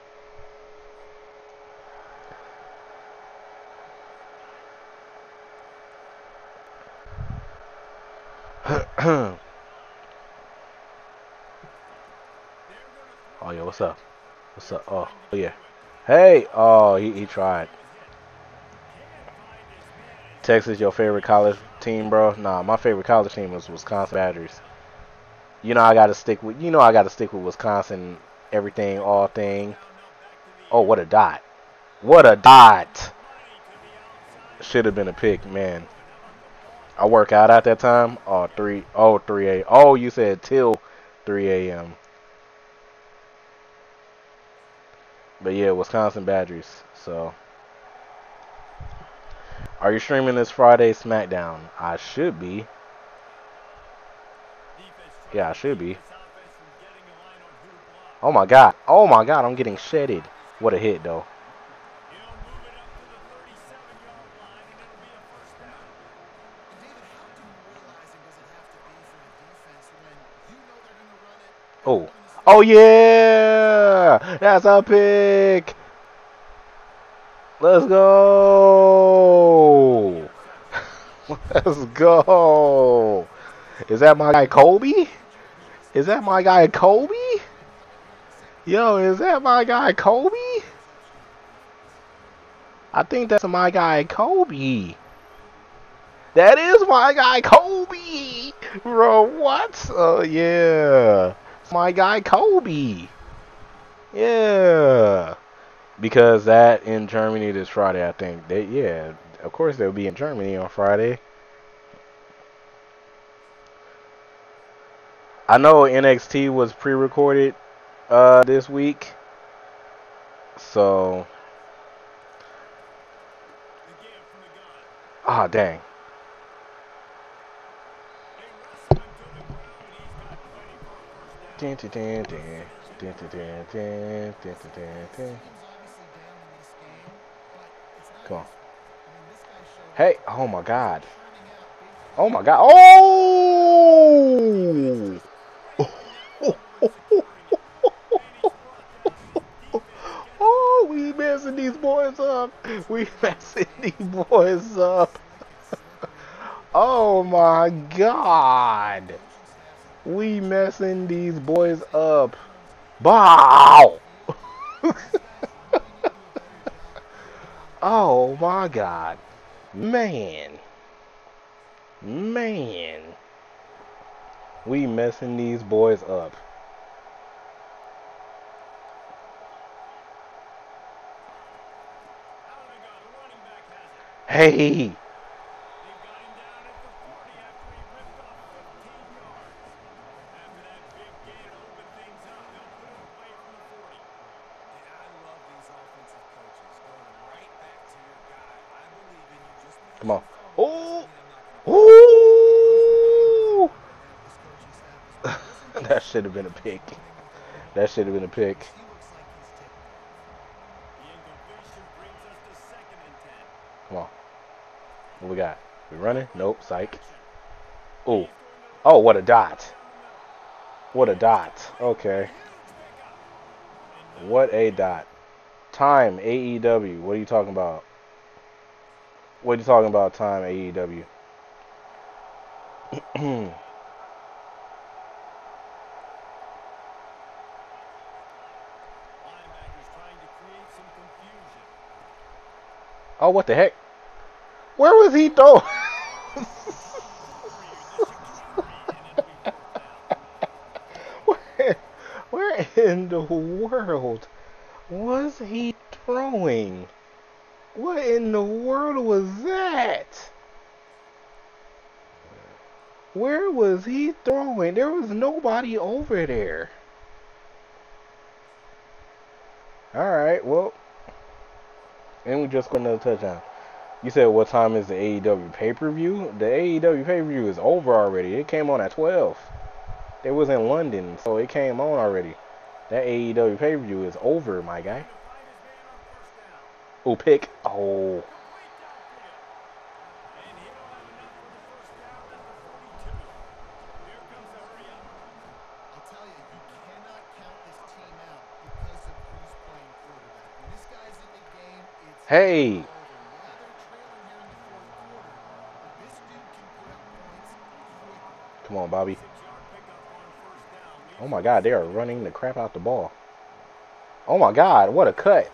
A: oh, yeah, what's up? What's up? Oh, oh, yeah. Hey! Oh, he, he tried. Texas, your favorite college team, bro? Nah, my favorite college team was Wisconsin Badgers. You know I gotta stick with you know I gotta stick with Wisconsin everything, all thing. Oh what a dot. What a dot. Should have been a pick, man. I work out at that time. Oh three oh three a oh you said till three AM. But yeah, Wisconsin Badgers. So are you streaming this Friday SmackDown? I should be. Yeah, I should be. Oh my god. Oh my god, I'm getting shedded. What a hit though. Oh. Oh yeah! That's a pick! Let's go! Let's go! Is that my guy Kobe? Is that my guy Kobe? Yo, is that my guy Kobe? I think that's my guy Kobe. That is my guy Kobe. Bro, what? Oh, yeah. My guy Kobe. Yeah. Because that in Germany this Friday, I think. They, yeah, of course they'll be in Germany on Friday. I know NXT was pre-recorded uh, this week, so ah dang. Come on. Hey, oh my god. Oh my god. Oh! oh, we messing these boys up. We messing these boys up. oh my god. We messing these boys up. Bow! oh my god. Man. Man. We messing these boys up. Hey! Come on. Oh! Oh! that should have been a pick. That should have been a pick. Come on. What we got? We running? Nope. Psych. Oh. Oh, what a dot. What a dot. Okay. What a dot. Time, AEW. What are you talking about? What are you talking about, time, AEW? oh, what the heck? Where was he throwing? where, where in the world was he throwing? What in the world was that? Where was he throwing? There was nobody over there. Alright, well. And we just got another touchdown. You said what time is the AEW pay-per-view? The AEW pay-per-view is over already. It came on at 12. It was in London, so it came on already. That AEW pay-per-view is over, my guy. Oh, pick. Oh. Hey. Come on, Bobby. Oh my God, they are running the crap out the ball. Oh my God, what a cut.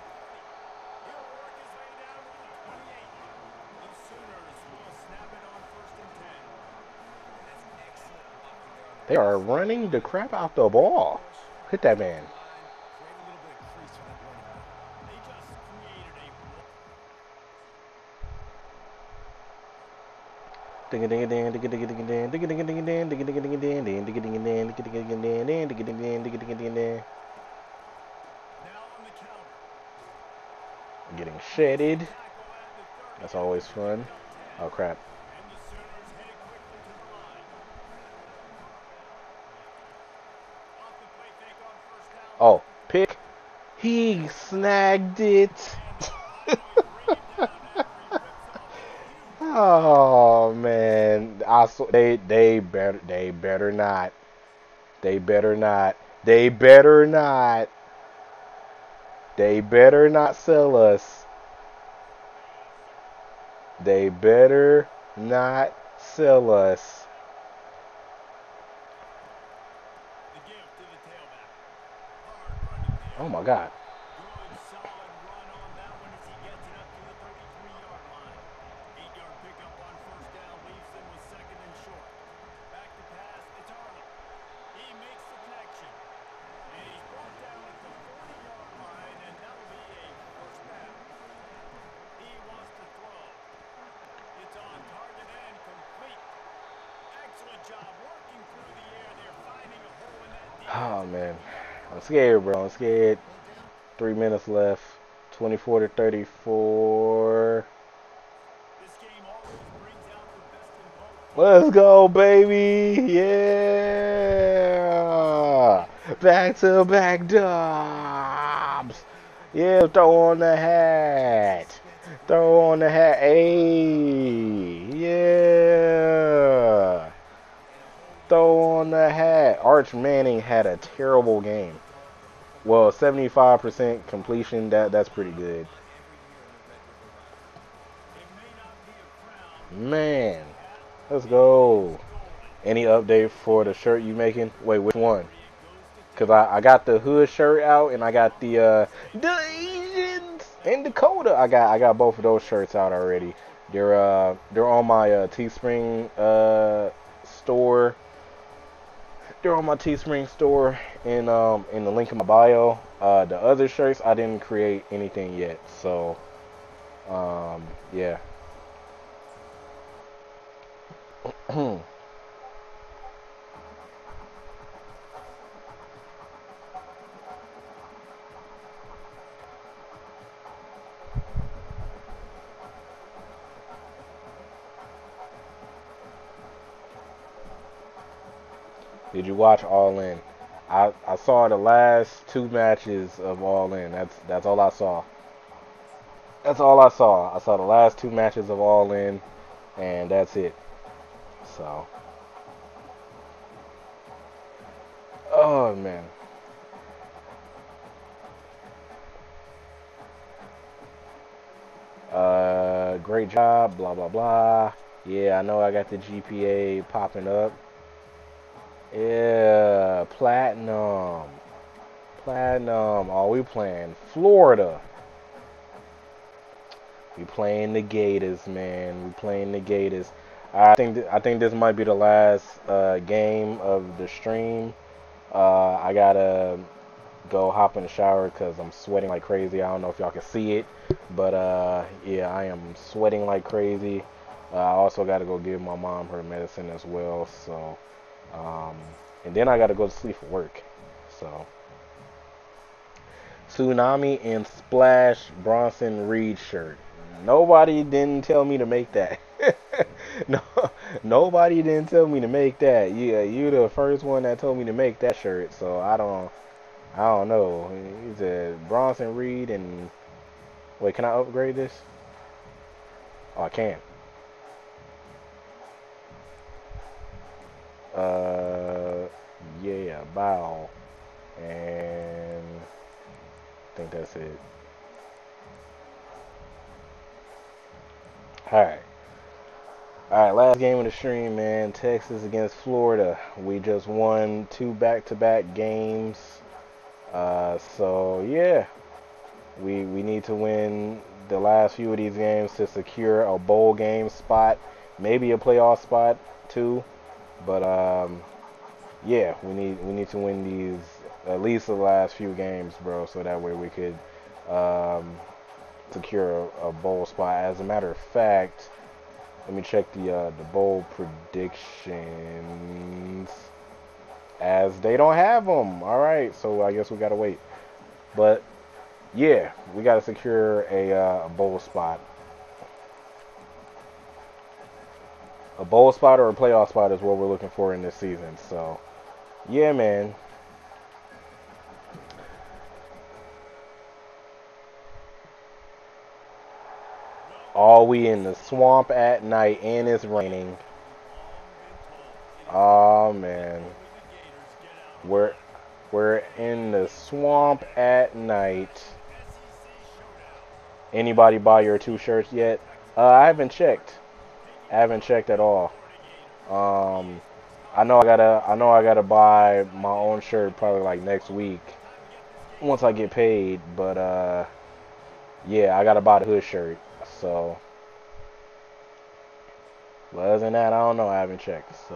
A: They are running the crap out the ball. Hit that man. Getting shedded. That's always fun. Oh crap. Oh, pick. He snagged it. oh man, I sw- they they better they better not. They better not. They better not. They better not sell us. They better not sell us. Oh my god. Oh man. I'm scared, bro. I'm scared. Three minutes left. 24 to 34. Let's go, baby. Yeah. Back to back Dobbs. Yeah, throw on the hat. Throw on the hat. Hey. Yeah. Throw on the hat. Arch Manning had a terrible game. Well, 75% completion, that that's pretty good. Man. Let's go. Any update for the shirt you making? Wait, which one? Cause I, I got the hood shirt out and I got the uh the Asians in Dakota. I got I got both of those shirts out already. They're uh they're on my uh Teespring uh store. They're on my Teespring store in um in the link in my bio. Uh the other shirts I didn't create anything yet. So um yeah. Did you watch All In? I, I saw the last two matches of All In. That's that's all I saw. That's all I saw. I saw the last two matches of All In, and that's it. So. Oh man. Uh, great job. Blah blah blah. Yeah, I know I got the GPA popping up. Yeah, platinum. Platinum. Oh, we playing Florida. We playing the Gators, man. We playing the Gators. I think th I think this might be the last uh, game of the stream. Uh, I gotta go hop in the shower because I'm sweating like crazy. I don't know if y'all can see it, but uh, yeah, I am sweating like crazy. Uh, I also gotta go give my mom her medicine as well. So, um, and then I gotta go to sleep for work. So, Tsunami and Splash Bronson Reed shirt. Nobody didn't tell me to make that. no, nobody didn't tell me to make that. Yeah, you the first one that told me to make that shirt. So I don't, I don't know. He said Bronson Reed and wait, can I upgrade this? Oh, I can. Uh, yeah, bow, and I think that's it. All right. All right, last game of the stream, man. Texas against Florida. We just won two back-to-back games. Uh, so yeah, we we need to win the last few of these games to secure a bowl game spot, maybe a playoff spot too. But um, yeah, we need we need to win these at least the last few games, bro, so that way we could um, secure a, a bowl spot. As a matter of fact, let me check the uh, the bowl predictions. As they don't have them. All right, so I guess we gotta wait. But yeah, we gotta secure a, uh, a bowl spot. A bowl spot or a playoff spot is what we're looking for in this season. So yeah, man. All we in the swamp at night and it's raining. Oh man. We're we're in the swamp at night. Anybody buy your two shirts yet? Uh, I haven't checked. I haven't checked at all. Um, I know I gotta I know I gotta buy my own shirt probably like next week once I get paid. But uh, yeah, I gotta buy the hood shirt. So, but other than that, I don't know. I haven't checked. So,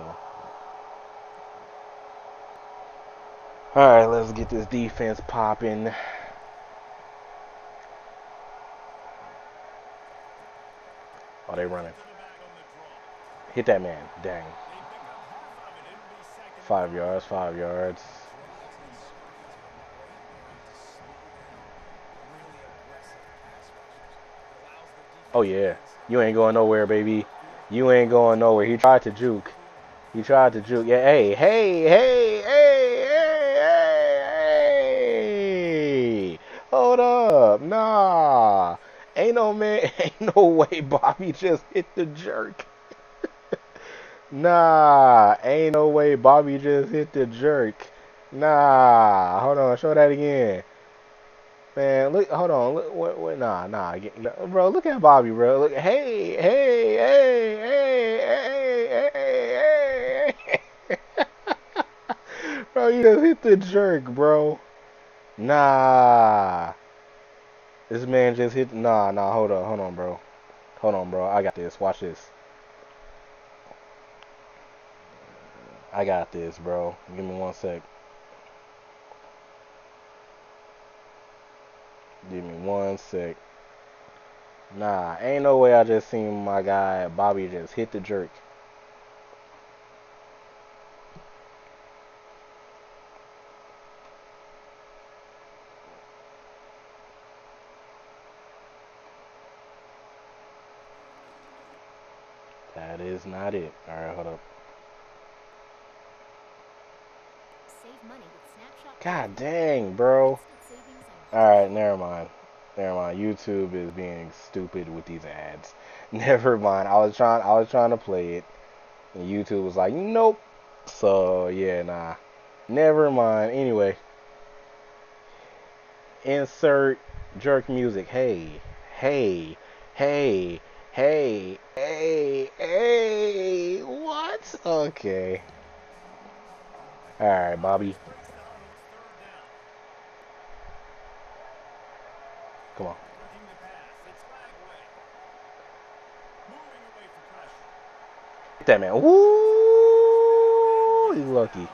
A: all right, let's get this defense popping. Oh, they running. Hit that man. Dang. Five yards, five yards. Oh yeah, you ain't going nowhere, baby. You ain't going nowhere. He tried to juke. He tried to juke. Yeah, hey, hey, hey, hey, hey, hey. Hold up. Nah. Ain't no man, ain't no way Bobby just hit the jerk. Nah, ain't no way Bobby just hit the jerk. Nah, hold on, show that again. Man, look, hold on, look, what, what, nah, nah, bro, look at Bobby, bro. Look, hey, hey, hey, hey, hey, hey, hey. bro, you just hit the jerk, bro. Nah. This man just hit, nah, nah, hold on, hold on, bro. Hold on, bro, I got this, watch this. I got this, bro. Give me one sec. Give me one sec. Nah, ain't no way I just seen my guy Bobby just hit the jerk. That is not it. Alright, hold up. God dang, bro. Alright, never mind. Never mind. YouTube is being stupid with these ads. Never mind. I was trying I was trying to play it. And YouTube was like, nope. So yeah, nah. Never mind. Anyway. Insert jerk music. Hey. Hey. Hey. Hey. Hey. Hey. What? Okay. Alright, Bobby. That man. Woo! He's lucky.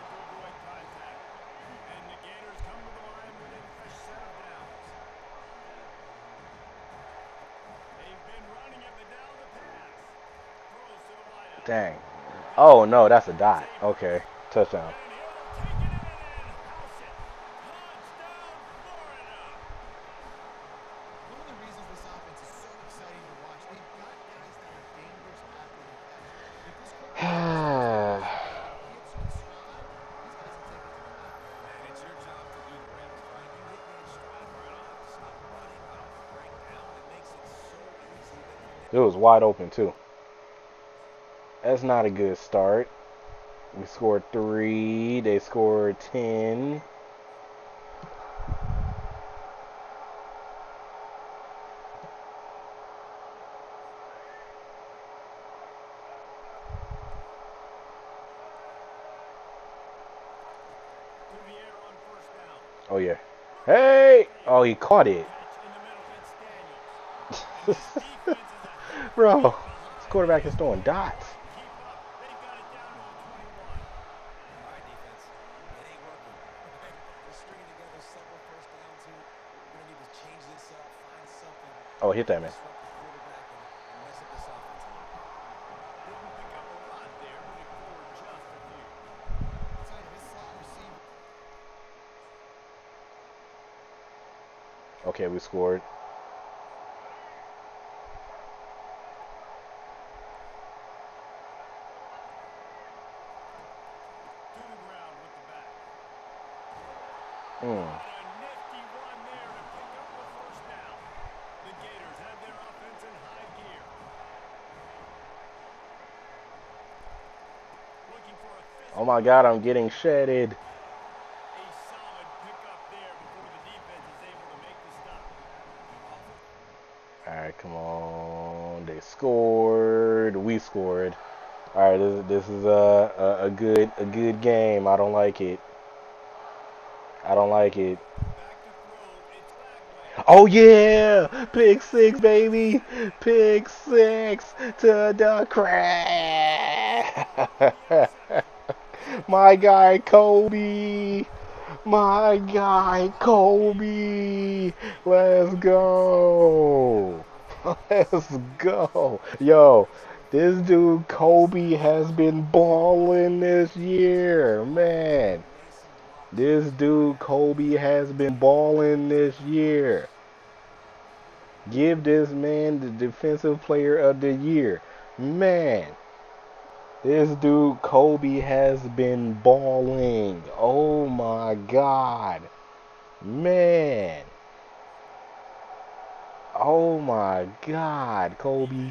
A: Dang. Oh, no, that's a dot. Okay. Touchdown. wide open too. That's not a good start. We scored three. They scored ten. Oh yeah. Hey! Oh, he caught it. Bro, this quarterback is throwing dots. Oh, hit that man. Okay, we scored. My god, I'm getting shedded. Alright, come on. They scored. We scored. Alright, this, this is a, a, a good a good game. I don't like it. I don't like it. Oh yeah! Pick six, baby! Pick six to the crack! My guy Kobe. My guy Kobe. Let's go. Let's go. Yo, this dude Kobe has been balling this year, man. This dude Kobe has been balling this year. Give this man the defensive player of the year. Man. This dude Kobe has been balling. Oh my god. Man. Oh my god, Kobe.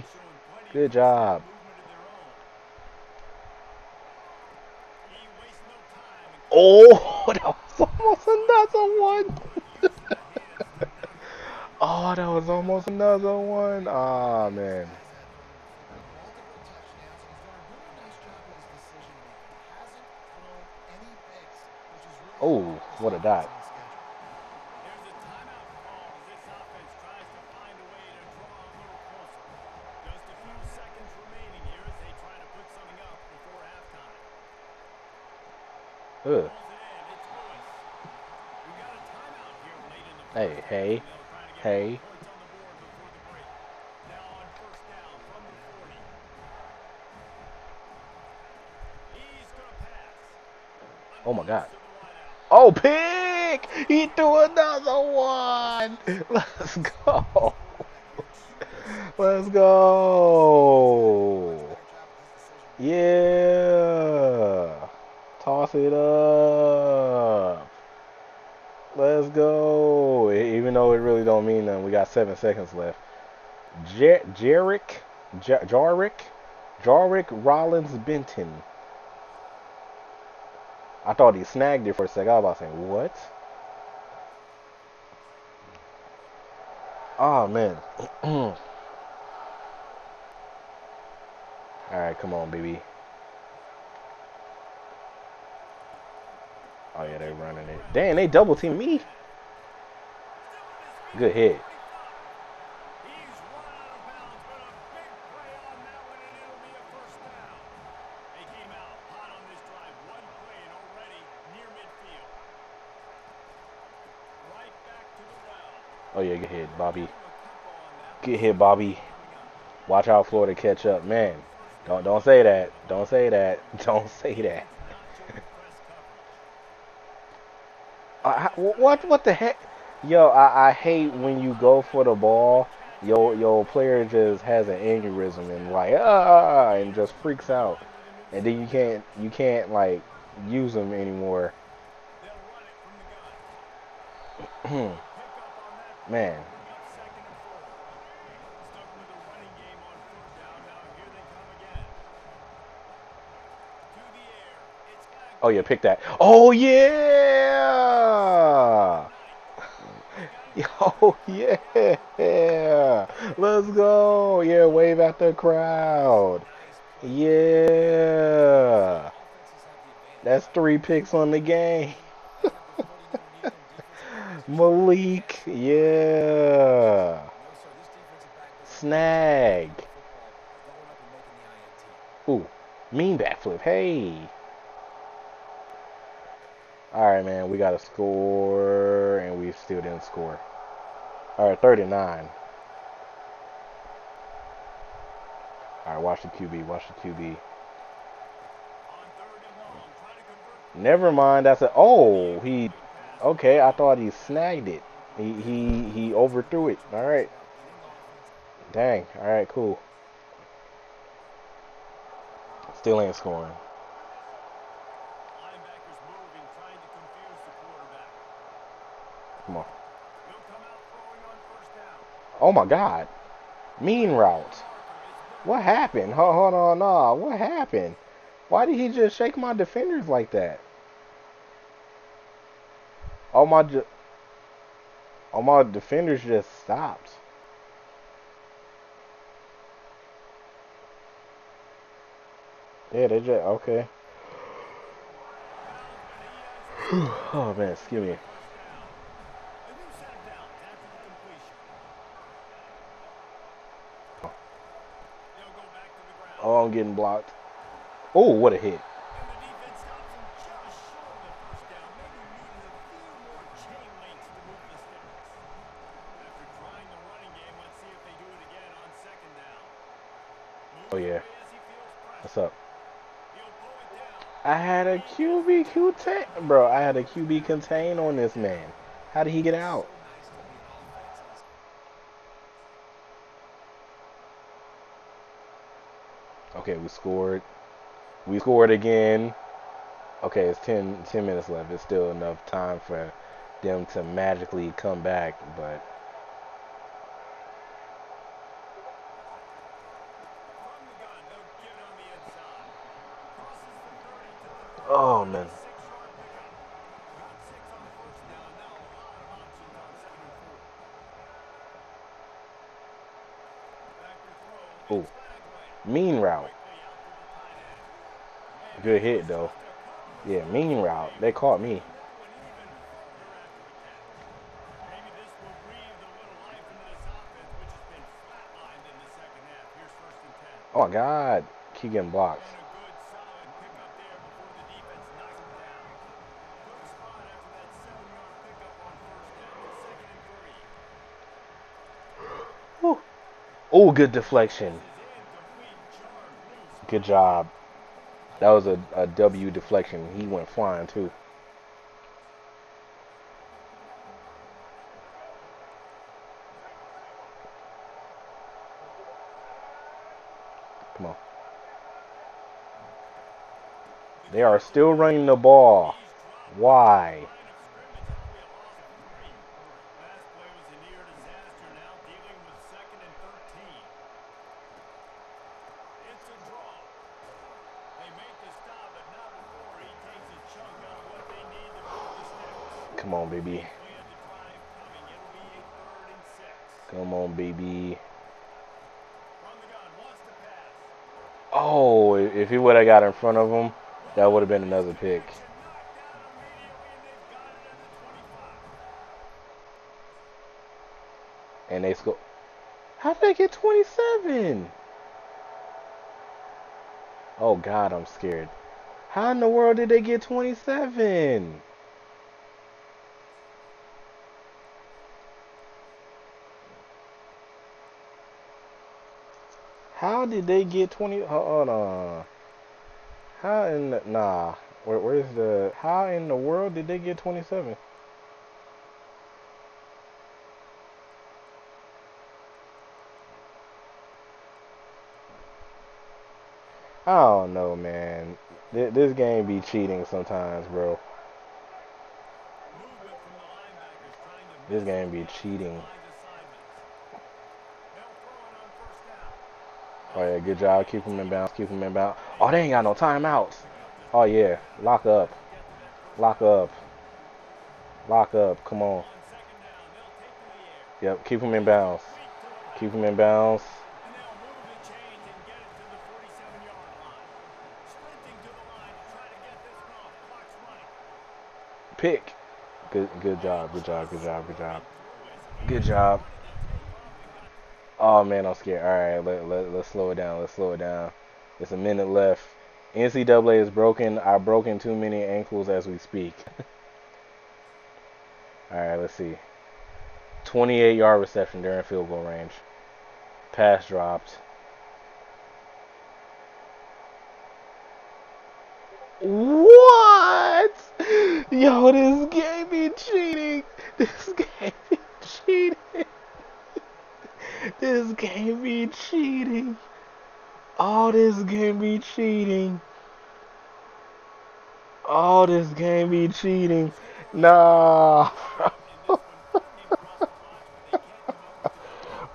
A: Good job. Oh, that was almost another one. oh, that was almost another one. Ah, oh, man. Oh, what a dot. Ugh. Hey, hey, hey. Oh my god. Oh, pick! He threw another one! Let's go! Let's go! Yeah! Toss it up! Let's go! Even though it really don't mean nothing, we got seven seconds left. J Jarek, J Jarek, Jarek Rollins Benton. I thought he snagged it for a second. I was to what? Oh, man. Alright, come on, baby. Oh, yeah, they're running it. Damn, they double team me. Good hit. Bobby. Get hit, Bobby. Watch out, Florida catch up, man. Don't don't say that. Don't say that. Don't say that. uh, what what the heck? Yo, I, I hate when you go for the ball. Your your player just has an aneurysm and like ah and just freaks out, and then you can't you can't like use them anymore. Man. Oh yeah, pick that. Oh yeah! Oh yeah! Let's go! Yeah, wave at the crowd. Yeah! That's three picks on the game.
B: Malik, yeah. Snag. Ooh, mean backflip. Hey. All right, man. We got a score, and we still didn't score. All right, 39. All right, watch the QB. Watch the QB. Never mind. That's a. Oh, he. Okay, I thought he snagged it. He he he overthrew it. All right. Dang. All right. Cool. Still ain't scoring. Oh my God. Mean route. What happened? Hold, hold on, nah. What happened? Why did he just shake my defenders like that? All my all my defenders just stopped. Yeah, they just okay. oh man, excuse me. Getting blocked. Oh, what a hit. Oh yeah. What's up? I had a QB contain, bro. I had a QB contain on this man. How did he get out? Okay, we scored. We scored again. Okay, it's 10, 10 minutes left. It's still enough time for them to magically come back, but Oh man. Oh, mean route. Good hit though. Yeah, mean route. They caught me. Oh my God, Keegan blocks. Oh, good deflection. Good job. That was a, a W deflection. He went flying too. Come on. They are still running the ball. Why? Come on, baby. Come on, baby. Oh, if he would have got in front of him, that would have been another pick. And they score. How did they get 27? Oh, God, I'm scared. How in the world did they get 27? How did they get 20? Hold on. How in the, nah, where, where's the, how in the world did they get 27? I don't know, man. This game be cheating sometimes, bro. This game be cheating. Oh yeah, good job. Keep him in bounds. Keep him in bounds. Oh, they ain't got no timeouts. Oh yeah, lock up. Lock up. Lock up. Come on. Yep, keep him in bounds. Keep him in bounds. Pick.
A: Good, good job, good job, good job, good job, good job. Oh man, I'm scared. All right, let, let let's slow it down. Let's slow it down. It's a minute left. NCAA is broken. I've broken too many ankles as we speak. All right, let's see. 28 yard reception during field goal range. Pass dropped. What? Yo, this game be cheating. This game be cheating. This game be cheating. All this game be cheating. All this game be cheating. Nah.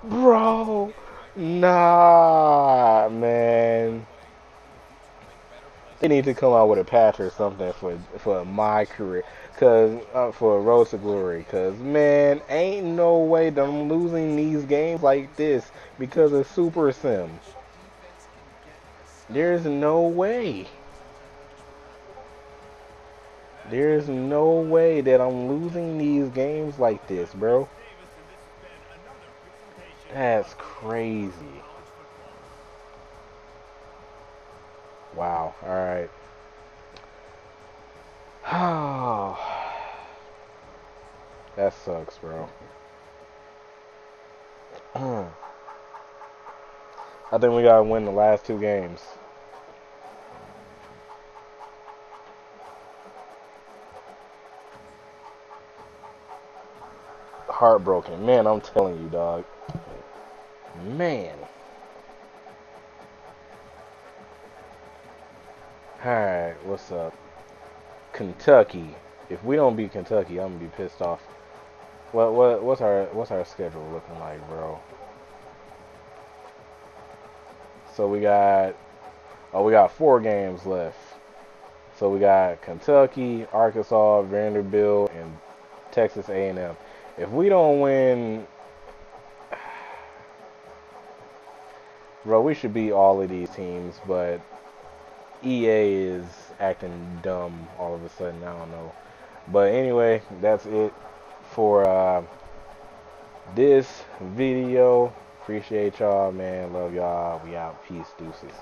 A: Bro. Nah, man. They need to come out with a patch or something for for my career, cause uh, for Road to Glory, cause man, ain't no way that I'm losing these games like this because of Super Sim. There's no way. There's no way that I'm losing these games like this, bro. That's crazy. Wow. All right. That sucks, bro. I think we gotta win the last two games. Heartbroken. Man, I'm telling you, dog. Man. Alright, what's up? Kentucky. If we don't beat Kentucky, I'm gonna be pissed off. What what what's our what's our schedule looking like, bro? So we got oh we got four games left. So we got Kentucky, Arkansas, Vanderbilt, and Texas A&M. If we don't win, bro, we should beat all of these teams, but EA is acting dumb all of a sudden. I don't know. But anyway, that's it for uh, this video. Appreciate y'all, man. Love y'all. We out. Peace. Deuces.